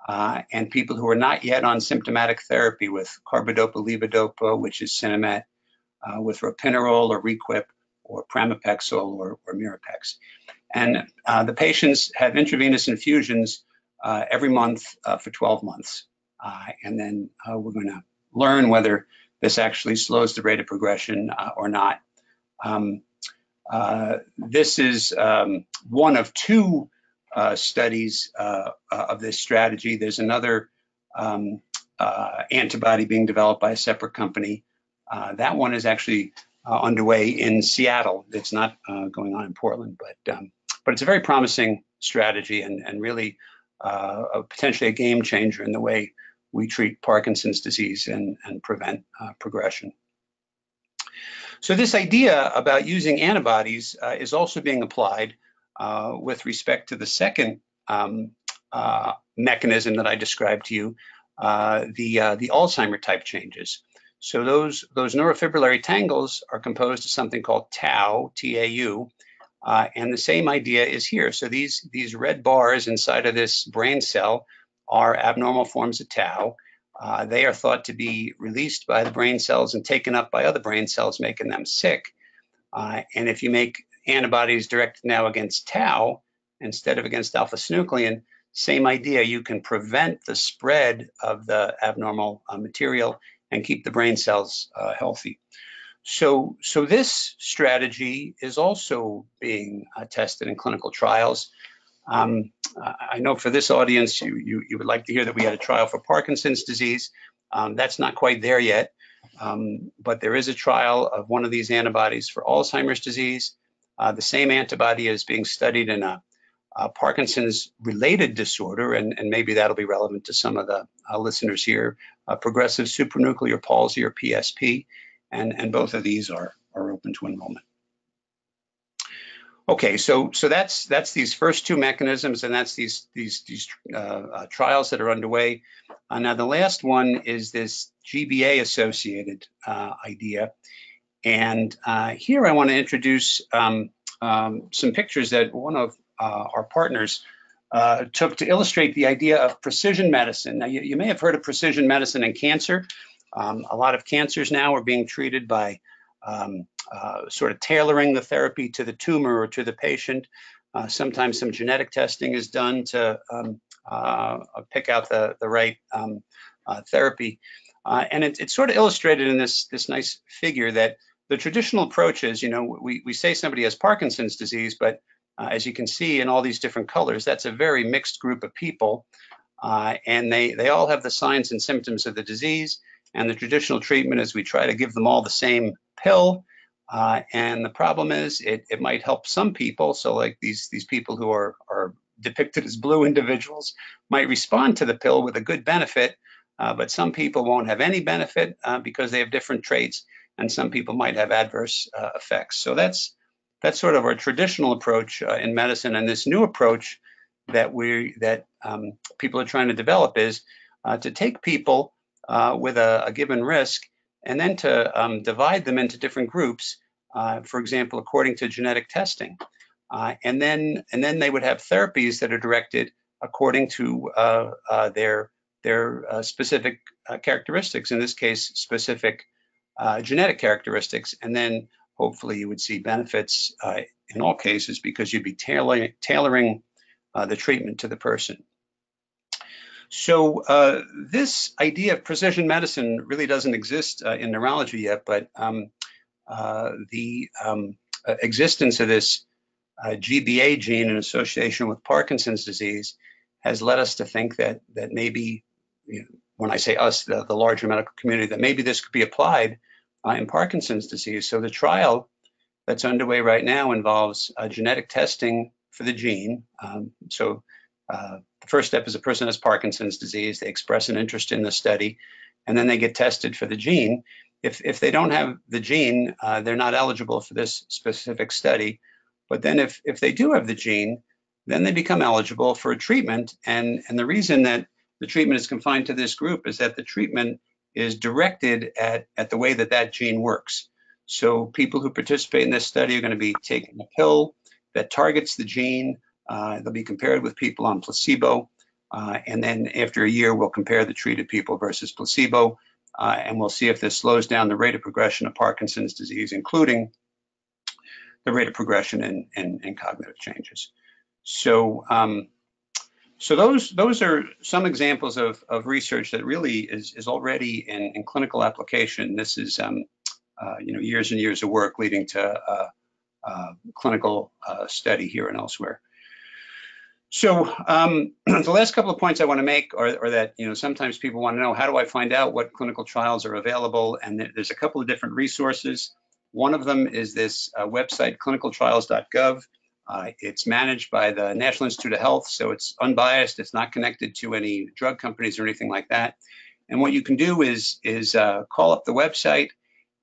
uh, and people who are not yet on symptomatic therapy with carbidopa levodopa, which is Sinemet, uh, with ropinirole or Requip, or pramipexole or, or Mirapex. And uh, the patients have intravenous infusions uh, every month uh, for 12 months. Uh, and then uh, we're going to learn whether this actually slows the rate of progression or not. Um, this is um, one of two studies of this strategy. There's another um, antibody being developed by a separate company. That one is actually uh, underway in Seattle. It's not uh, going on in Portland, but um, but it's a very promising strategy and and really uh, potentially a game changer in the way we treat Parkinson's disease and, and prevent uh, progression. So this idea about using antibodies uh, is also being applied uh, with respect to the second um, uh, mechanism that I described to you, uh, the, uh, the Alzheimer type changes. So those, those neurofibrillary tangles are composed of something called tau, T-A-U, uh, and the same idea is here. So these, these red bars inside of this brain cell are abnormal forms of tau. Uh, they are thought to be released by the brain cells and taken up by other brain cells, making them sick. Uh, and if you make antibodies directed now against tau instead of against alpha-synuclein, same idea, you can prevent the spread of the abnormal uh, material and keep the brain cells uh, healthy. So, so this strategy is also being uh, tested in clinical trials. Um, I know for this audience, you, you, you, would like to hear that we had a trial for Parkinson's disease. Um, that's not quite there yet, um, but there is a trial of one of these antibodies for Alzheimer's disease. Uh, the same antibody is being studied in a, a Parkinson's related disorder, and, and, maybe that'll be relevant to some of the uh, listeners here, uh, progressive supranuclear palsy or PSP, and, and both of these are, are open to enrollment. Okay, so so that's that's these first two mechanisms, and that's these these these uh, uh, trials that are underway. Uh, now the last one is this GBA associated uh, idea, and uh, here I want to introduce um, um, some pictures that one of uh, our partners took to illustrate the idea of precision medicine. Now you, you may have heard of precision medicine in cancer. Um, a lot of cancers now are being treated by um, uh, sort of tailoring the therapy to the tumor or to the patient. Uh, sometimes some genetic testing is done to um, uh, pick out the, the right um, uh, therapy. Uh, and it, it's sort of illustrated in this, this nice figure that the traditional approach is, you know, we, we say somebody has Parkinson's disease, but as you can see in all these different colors, that's a very mixed group of people. and they, they all have the signs and symptoms of the disease. And the traditional treatment is we try to give them all the same pill. Uh, and the problem is it, it might help some people. So like these, these people who are, are depicted as blue individuals might respond to the pill with a good benefit, uh, but some people won't have any benefit uh, because they have different traits, and some people might have adverse uh, effects. So that's that's sort of our traditional approach uh, in medicine, and this new approach that we that um, people are trying to develop is uh, to take people with a, a given risk and then to um, divide them into different groups, uh, for example, according to genetic testing. Uh, and then and then they would have therapies that are directed according to uh, uh their their uh, specific uh, characteristics. In this case, specific genetic characteristics, and then hopefully you would see benefits in all cases because you'd be tailoring tailoring the treatment to the person. So uh, this idea of precision medicine really doesn't exist uh, in neurology yet, but um, uh, the um, uh, existence of this uh, GBA gene in association with Parkinson's disease has led us to think that that maybe, you know, when I say us, the, the, larger medical community, that maybe this could be applied uh, in Parkinson's disease. So the trial that's underway right now involves genetic testing for the gene. Um, so uh, the first step is a person has Parkinson's disease. They express an interest in the study, and then they get tested for the gene. If, if they don't have the gene, uh, they're not eligible for this specific study. But then if, if they do have the gene, then they become eligible for a treatment. And, and the reason that the treatment is confined to this group is that the treatment is directed at, at the way that that gene works. So people who participate in this study are going to be taking a pill that targets the gene uh, they'll be compared with people on placebo. Uh, and then after a year, we'll compare the treated people versus placebo. Uh, and we'll see if this slows down the rate of progression of Parkinson's disease, including the rate of progression in, in, cognitive changes. So, um, so those those are some examples of, of research that really is, is already in, in clinical application. This is um, uh, you know years and years of work leading to uh, uh, clinical study here and elsewhere. So um, the last couple of points I want to make are, are, that you know sometimes people want to know how do I find out what clinical trials are available, and there's a couple of different resources. One of them is this uh, website, clinicaltrials.gov. Uh, it's managed by the National Institute of Health, so it's unbiased. It's not connected to any drug companies or anything like that. And what you can do is is uh, call up the website,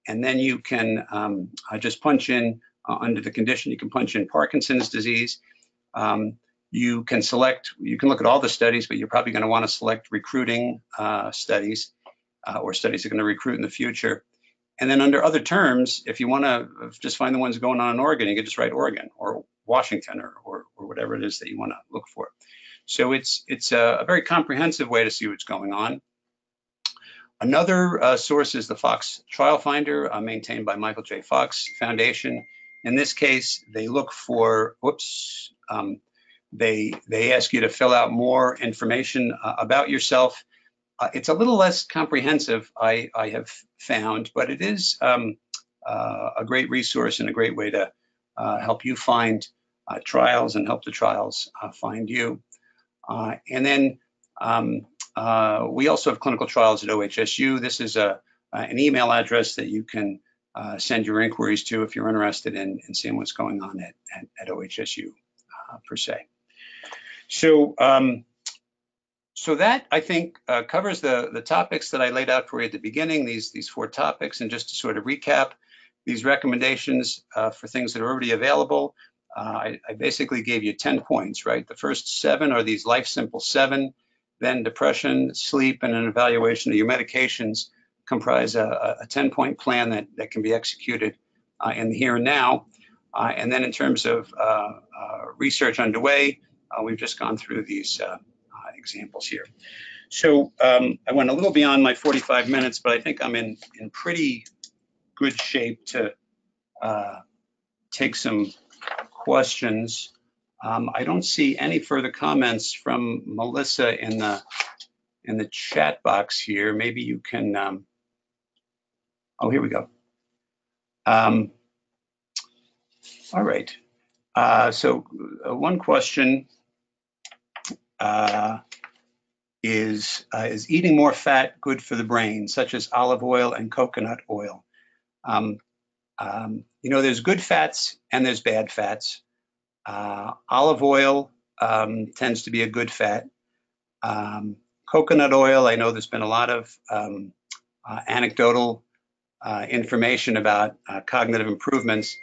and then you can um, uh, just punch in uh, under the condition. You can punch in Parkinson's disease. Um, you can select. You can look at all the studies, but you're probably going to want to select recruiting uh, studies uh, or studies that are going to recruit in the future. And then under other terms, if you want to just find the ones going on in Oregon, you can just write Oregon or Washington or, or, or whatever it is that you want to look for. So it's it's a, a, very comprehensive way to see what's going on. Another uh, source is the Fox Trial Finder, uh, maintained by Michael J. Fox Foundation. In this case, they look for, whoops, um, they they ask you to fill out more information uh, about yourself. Uh, it's a little less comprehensive, I, I have found, but it is um, uh, a great resource and a great way to help you find uh, trials and help the trials uh, find you. and then um, we also have clinical trials at OHSU. This is a, an email address that you can send your inquiries to if you're interested in, in seeing what's going on at, at, at OHSU per se. So, um, so that I think uh, covers the the topics that I laid out for you at the beginning. These these four topics, and just to sort of recap, these recommendations uh, for things that are already available. Uh, I, I, basically gave you 10 points, right? The first seven are these life simple seven, then depression, sleep, and an evaluation of your medications comprise a, a 10 point plan that, that can be executed uh, in the here and now. Uh, and then in terms of uh, uh, research underway, we've just gone through these examples here. So um, I went a little beyond my 45 minutes, but I think I'm in, in pretty good shape to uh, take some questions. Um, I don't see any further comments from Melissa in the in the chat box here. Maybe you can. Um, oh, here we go. Um, all right. Uh, so uh, one question uh, is uh, is eating more fat good for the brain, such as olive oil and coconut oil? Um, um, you know, there's good fats and there's bad fats. Uh, olive oil um, tends to be a good fat. Um, coconut oil, I know there's been a lot of um, uh, anecdotal uh, information about uh, cognitive improvements,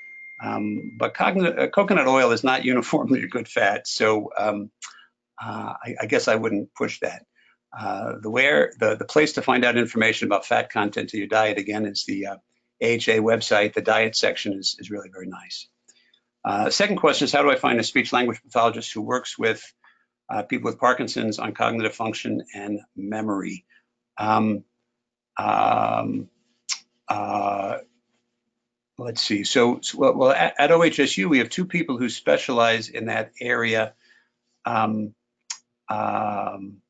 um, but uh, coconut oil is not uniformly a good fat. So uh, I, I, guess I wouldn't push that. the where the, the place to find out information about fat content in your diet again is the AHA website, the diet section is, is really very nice. Uh, second question is how do I find a speech language pathologist who works with uh, people with Parkinson's on cognitive function and memory? Um, um, uh, let's see. So, so well, at, at, OHSU, we have two people who specialize in that area. Um, um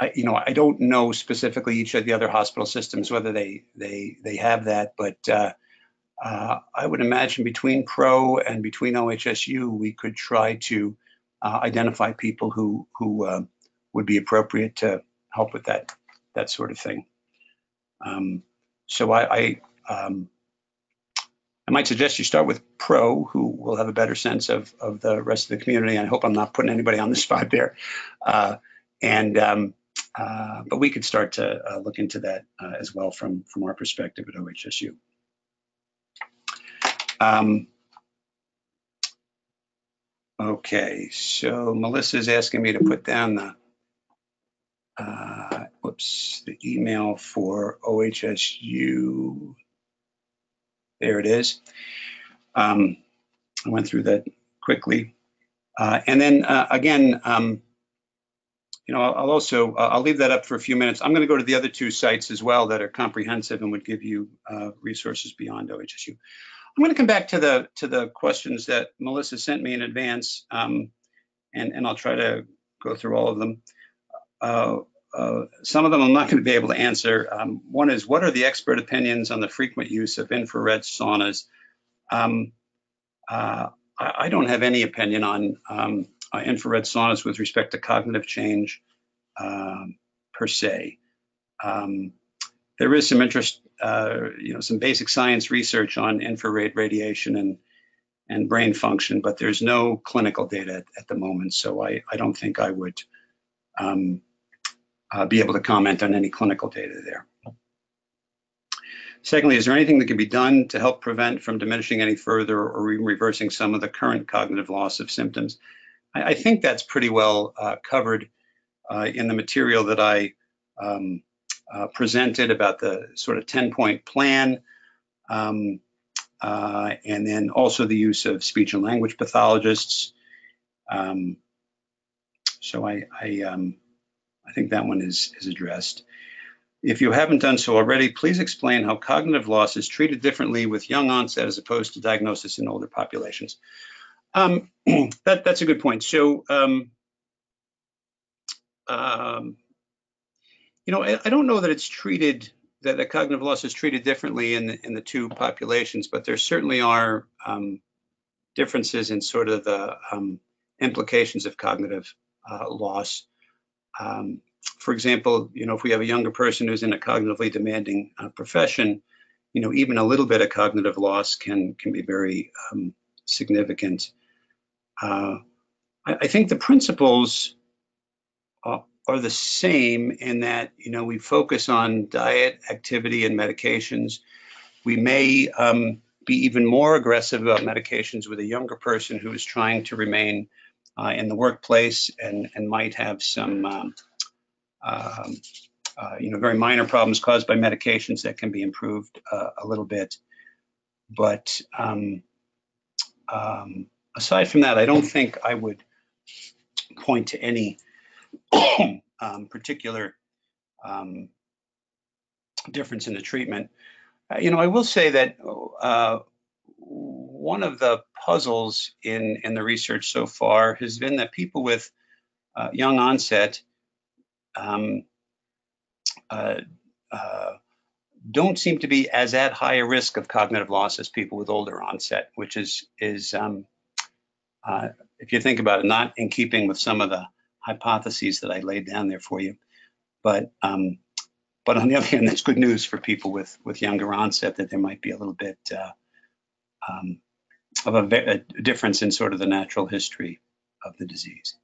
I, you know, I don't know specifically each of the other hospital systems whether they they they have that, but uh, uh, I would imagine between Pro and between OHSU, we could try to uh, identify people who who uh, would be appropriate to help with that that sort of thing. Um, so I I, um, I might suggest you start with Pro, who will have a better sense of of the rest of the community. I hope I'm not putting anybody on the spot there. Uh, and um, uh, but we could start to uh, look into that uh, as well from, from our perspective at OHSU. Um, okay, so Melissa is asking me to put down the, uh, whoops, the email for OHSU. There it is. Um, I went through that quickly. Uh, and then uh, again, um, you know, I'll also, uh, I'll leave that up for a few minutes. I'm going to go to the other two sites as well that are comprehensive and would give you uh, resources beyond OHSU. I'm going to come back to the to the questions that Melissa sent me in advance, um, and and I'll try to go through all of them. Uh, uh, some of them I'm not going to be able to answer. Um, one is, what are the expert opinions on the frequent use of infrared saunas? Um, uh, I, I, don't have any opinion on um, uh, infrared saunas with respect to cognitive change um, per se. Um, there is some interest, uh, you know, some basic science research on infrared radiation and and brain function, but there's no clinical data at, at the moment. So I, I don't think I would um, uh, be able to comment on any clinical data there. Secondly, is there anything that can be done to help prevent from diminishing any further or even reversing some of the current cognitive loss of symptoms? I, I think that's pretty well uh, covered uh, in the material that I um, uh, presented about the sort of 10 point plan. Um, uh, and then also the use of speech and language pathologists. Um, so I, I, um, I think that one is, is addressed. If you haven't done so already, please explain how cognitive loss is treated differently with young onset as opposed to diagnosis in older populations. Um, that, that's a good point. So, um, um, you know, I, I, don't know that it's treated that, that cognitive loss is treated differently in the, in the two populations, but there certainly are um, differences in sort of the um, implications of cognitive uh, loss. Um, for example, you know, if we have a younger person who's in a cognitively demanding uh, profession, you know, even a little bit of cognitive loss can can be very significant. Uh, I, I, think the principles uh, are the same in that you know we focus on diet, activity, and medications. We may um, be even more aggressive about medications with a younger person who is trying to remain uh, in the workplace and and might have some um, um, uh, you know very minor problems caused by medications that can be improved uh, a little bit. But um, um, aside from that, I don't think I would point to any um, particular um, difference in the treatment. Uh, you know, I will say that uh, one of the puzzles in, in the research so far has been that people with uh, young onset um, uh, uh, don't seem to be as at high a risk of cognitive loss as people with older onset, which is is um, uh, if you think about it, not in keeping with some of the hypotheses that I laid down there for you. But um, but on the other hand, that's good news for people with with younger onset that there might be a little bit uh, um, of a, a, difference in sort of the natural history of the disease.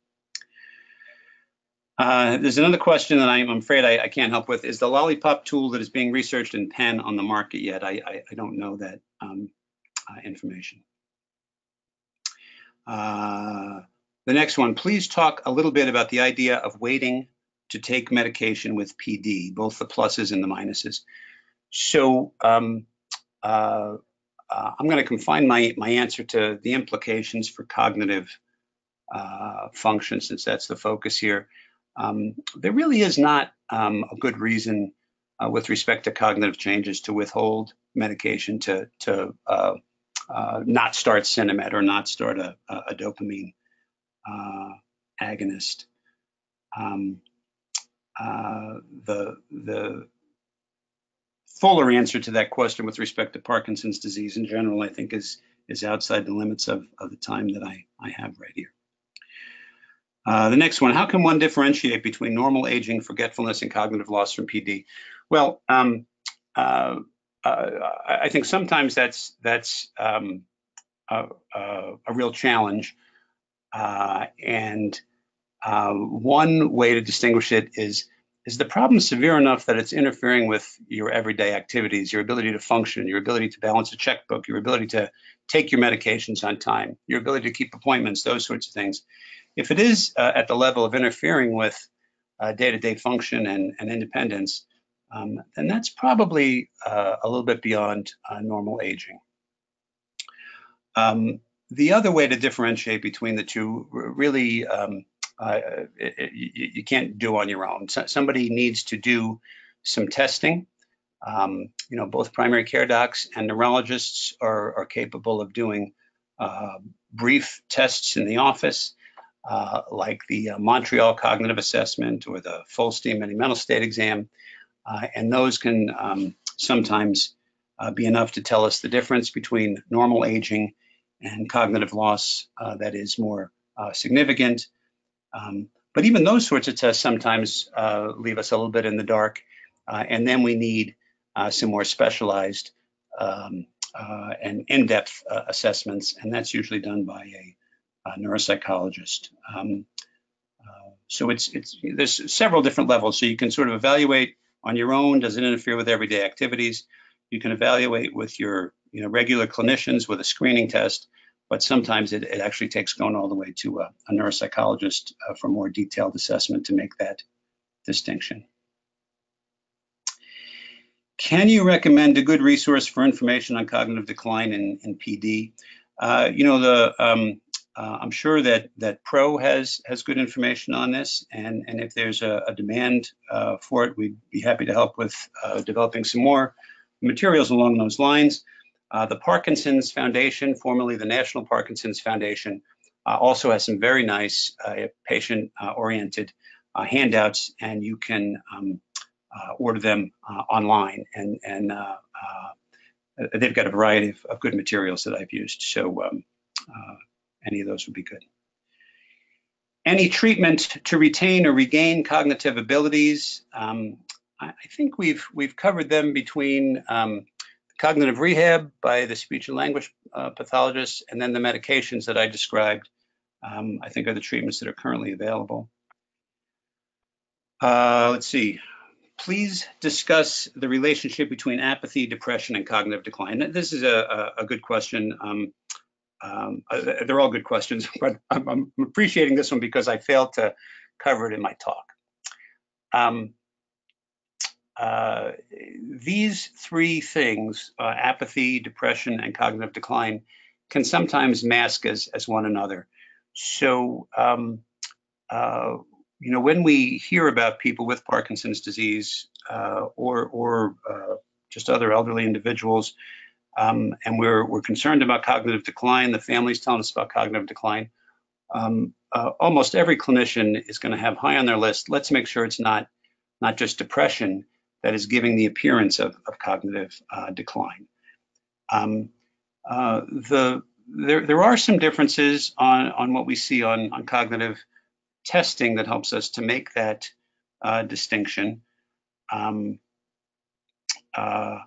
Uh, there's another question that I'm afraid I, I, can't help with. Is the lollipop tool that is being researched in Penn on the market yet? I, I, I don't know that um, uh, information. Uh, the next one, please talk a little bit about the idea of waiting to take medication with PD, both the pluses and the minuses. So um, uh, uh, I'm going to confine my, my answer to the implications for cognitive uh, function, since that's the focus here. Um, there really is not um, a good reason uh, with respect to cognitive changes to withhold medication to, to uh, not start Sinemet or not start a, a dopamine uh, agonist. Um, uh, the the fuller answer to that question with respect to Parkinson's disease in general, I think, is is outside the limits of, of the time that I, I have right here. Uh, the next one, how can one differentiate between normal aging, forgetfulness, and cognitive loss from PD? Well, um, uh, uh, I think sometimes that's that's um, a, a, real challenge. Uh, and uh, one way to distinguish it is is the problem severe enough that it's interfering with your everyday activities, your ability to function, your ability to balance a checkbook, your ability to take your medications on time, your ability to keep appointments, those sorts of things. If it is uh, at the level of interfering with uh, day-to-day function and, and independence, um, then that's probably uh, a little bit beyond uh, normal aging. Um, the other way to differentiate between the two really um, uh, it, it, you, can't do on your own. So somebody needs to do some testing. Um, you know, both primary care docs and neurologists are, are capable of doing uh, brief tests in the office, uh, like the uh, Montreal Cognitive Assessment or the Folstein Mental State Exam, uh, and those can um, sometimes uh, be enough to tell us the difference between normal aging and cognitive loss uh, that is more uh, significant. Um, but even those sorts of tests sometimes uh, leave us a little bit in the dark. Uh, and then we need some more specialized um, and in-depth uh, assessments, and that's usually done by a, a neuropsychologist. Um, so it's it's there's several different levels. So you can sort of evaluate on your own. Does it interfere with everyday activities? You can evaluate with your you know regular clinicians with a screening test, but sometimes it, it actually takes going all the way to a, a neuropsychologist uh, for more detailed assessment to make that distinction. Can you recommend a good resource for information on cognitive decline in, in PD? Uh, you know, the um, uh, I'm sure that that Pro has has good information on this, and and if there's a, a demand uh, for it, we'd be happy to help with uh, developing some more materials along those lines. Uh, the Parkinson's Foundation, formerly the National Parkinson's Foundation, uh, also has some very nice patient-oriented handouts, and you can um, uh, order them uh, online, and and uh, they've got a variety of, of, good materials that I've used. So um, any of those would be good. Any treatment to retain or regain cognitive abilities, um, I, think we've we've covered them between um, cognitive rehab by the speech and language uh, pathologist, and then the medications that I described, um, I think are the treatments that are currently available. Uh, let's see please discuss the relationship between apathy, depression, and cognitive decline. This is a, a, a good question. Um, um, uh, they're all good questions, but I'm, I'm, appreciating this one because I failed to cover it in my talk. Um, uh, these three things, uh, apathy, depression, and cognitive decline, can sometimes mask as, as one another. So um, uh, you know, when we hear about people with Parkinson's disease uh, or, or uh, just other elderly individuals, um, and we're, we're concerned about cognitive decline, the family's telling us about cognitive decline, um, uh, almost every clinician is going to have high on their list. Let's make sure it's not, not just depression that is giving the appearance of, of cognitive uh, decline. Um, uh, the, there, there are some differences on, on what we see on, on cognitive testing that helps us to make that uh, distinction. Um, uh,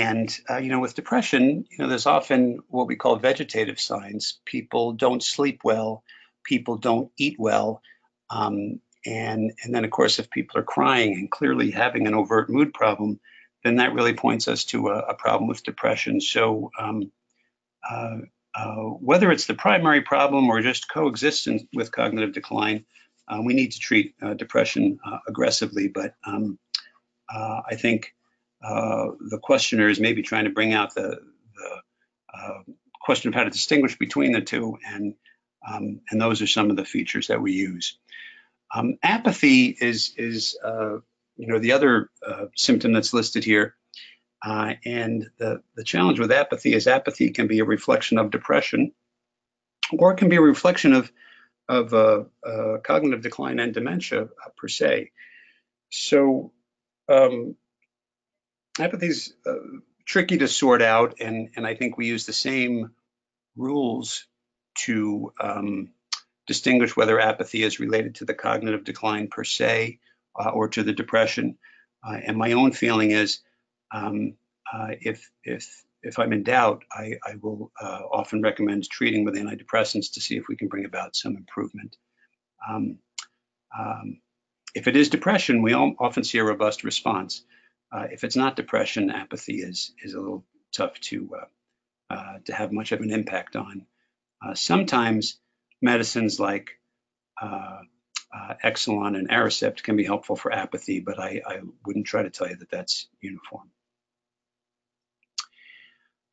and uh, you know, with depression, you know, there's often what we call vegetative signs. People don't sleep well. People don't eat well. Um, and and then of course, if people are crying and clearly having an overt mood problem, then that really points us to a, a problem with depression. So um, uh, uh, whether it's the primary problem or just coexistence with cognitive decline, uh, we need to treat uh, depression uh, aggressively. But um, I think the questioner is maybe trying to bring out the, the question of how to distinguish between the two, and um, and those are some of the features that we use. Um, apathy is is you know the other symptom that's listed here. Uh, and the, the challenge with apathy is apathy can be a reflection of depression, or it can be a reflection of, of uh, uh, cognitive decline and dementia uh, per se. So um, apathy is uh, tricky to sort out, and, and I think we use the same rules to um, distinguish whether apathy is related to the cognitive decline per se uh, or to the depression. and my own feeling is um, uh, if if if I'm in doubt, I, I will uh, often recommend treating with antidepressants to see if we can bring about some improvement. Um, um, if it is depression, we often see a robust response. Uh, if it's not depression, apathy is is a little tough to uh, uh, to have much of an impact on. Uh, sometimes medicines like Exelon and Aricept can be helpful for apathy, but I, I wouldn't try to tell you that that's uniform.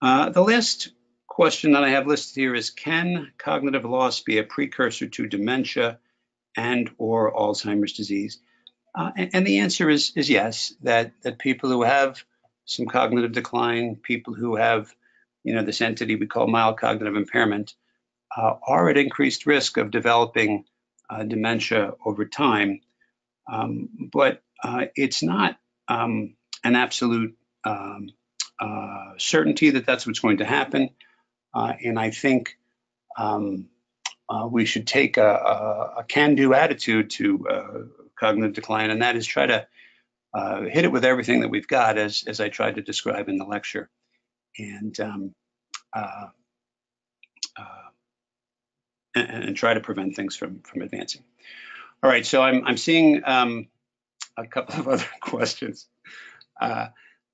The last question that I have listed here is, can cognitive loss be a precursor to dementia and or Alzheimer's disease? Uh, and, and, the answer is, is yes, that, that people who have some cognitive decline, people who have, you know, this entity we call mild cognitive impairment, uh, are at increased risk of developing uh, dementia over time. Um, but uh, it's not um, an absolute um, uh, certainty that that's what's going to happen. And I think um, uh, we should take a, a, a can-do attitude to uh, cognitive decline, and that is try to uh, hit it with everything that we've got, as, as I tried to describe in the lecture. and, um, uh, uh, and, and try to prevent things from, from advancing. All right, so I'm, I'm seeing um, a couple of other questions uh,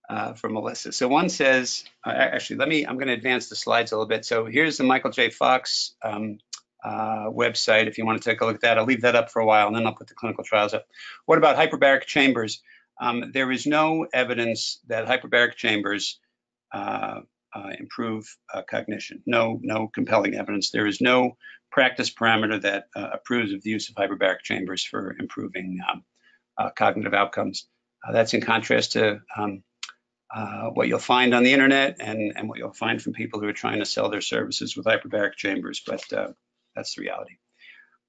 uh, from Melissa. So one says, uh, actually, let me, I'm going to advance the slides a little bit. So here's the Michael J. Fox um, uh, website. If you want to take a look at that, I'll leave that up for a while and then I'll put the clinical trials up. What about hyperbaric chambers? Um, there is no evidence that hyperbaric chambers uh, uh, improve uh, cognition. No, no compelling evidence. There is no practice parameter that uh, approves of the use of hyperbaric chambers for improving um, uh, cognitive outcomes. Uh, that's in contrast to um, what you'll find on the internet and, and what you'll find from people who are trying to sell their services with hyperbaric chambers, but that's the reality.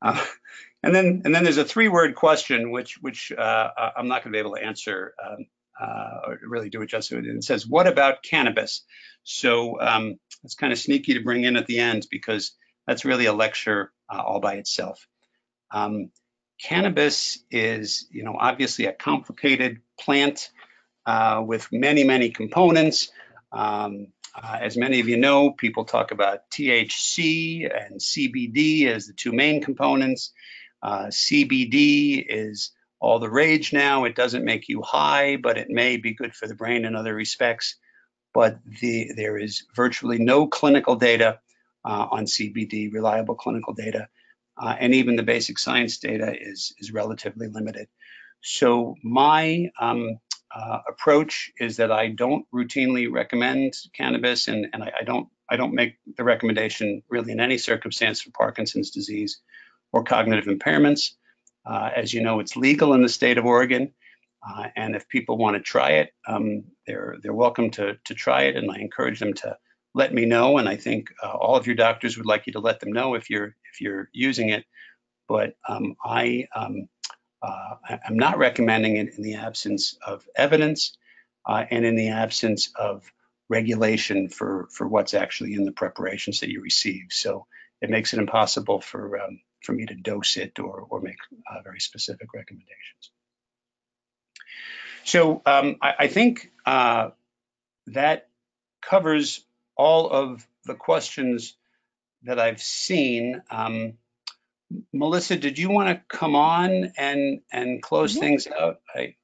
Uh, and then and then there's a three-word question which which uh, I'm not going to be able to answer um, uh, or really do it justice. It says, "What about cannabis?" So um, it's kind of sneaky to bring in at the end because that's really a lecture uh, all by itself. Um, cannabis is, you know, obviously a complicated plant uh, with many many components. Um, uh, as many of you know, people talk about THC and CBD as the two main components. Uh, CBD is all the rage now. It doesn't make you high, but it may be good for the brain in other respects. But the, there is virtually no clinical data uh, on CBD, reliable clinical data, uh, and even the basic science data is, is relatively limited. So my um, uh, approach is that I don't routinely recommend cannabis, and, and I, I, don't I don't make the recommendation really in any circumstance for Parkinson's disease or cognitive impairments. Uh, as you know, it's legal in the state of Oregon, uh, and if people want to try it, um, they're they're welcome to to try it, and I encourage them to let me know. And I think uh, all of your doctors would like you to let them know if you're if you're using it. But um, I um, uh, I'm not recommending it in the absence of evidence uh, and in the absence of regulation for, for what's actually in the preparations that you receive. So it makes it impossible for, um, for me to dose it or, or make uh, very specific recommendations. So um, I, I, think uh, that covers all of the questions that I've seen. Um, Melissa, did you want to come on and and close mm-hmm. things out? I...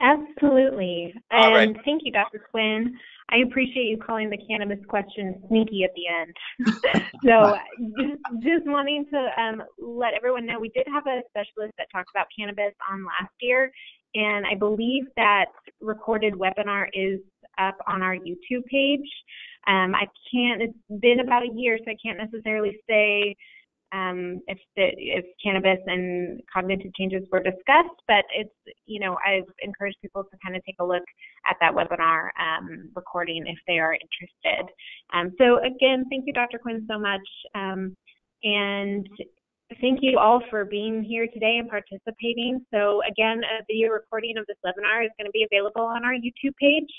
Absolutely. And right. thank you, Dr. Quinn. I appreciate you calling the cannabis question sneaky at the end. so just, just wanting to um, let everyone know, we did have a specialist that talked about cannabis on last year, and I believe that recorded webinar is up on our YouTube page. Um, I can't, it's been about a year, so I can't necessarily say um, if the, if cannabis and cognitive changes were discussed, but it's you know I've encouraged people to kind of take a look at that webinar um, recording if they are interested. Um, so again, thank you, Dr. Quinn, so much, um, and thank you all for being here today and participating. So again, a video recording of this webinar is going to be available on our YouTube page,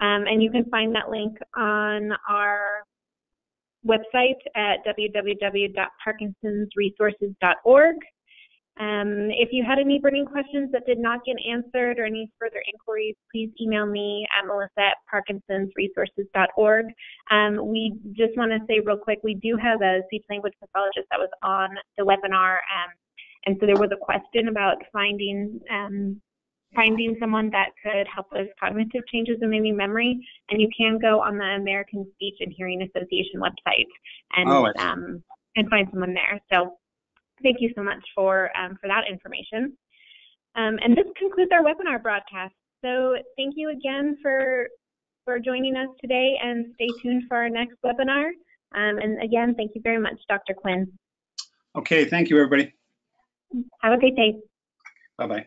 um, and you can find that link on our website at www.parkinsonsresources.org. Um, if you had any burning questions that did not get answered or any further inquiries, please email me at melissa at parkinsonsresources.org. Um, we just want to say real quick, we do have a speech language pathologist that was on the webinar, um, and so there was a question about finding um, finding someone that could help with cognitive changes and maybe memory. And you can go on the American Speech and Hearing Association website and oh, um, and find someone there. So thank you so much for um, for that information. Um, and this concludes our webinar broadcast. So thank you again for for joining us today, and stay tuned for our next webinar. Um, and again, thank you very much, Dr. Quinn. Okay, thank you, everybody. Have a great day. Bye bye.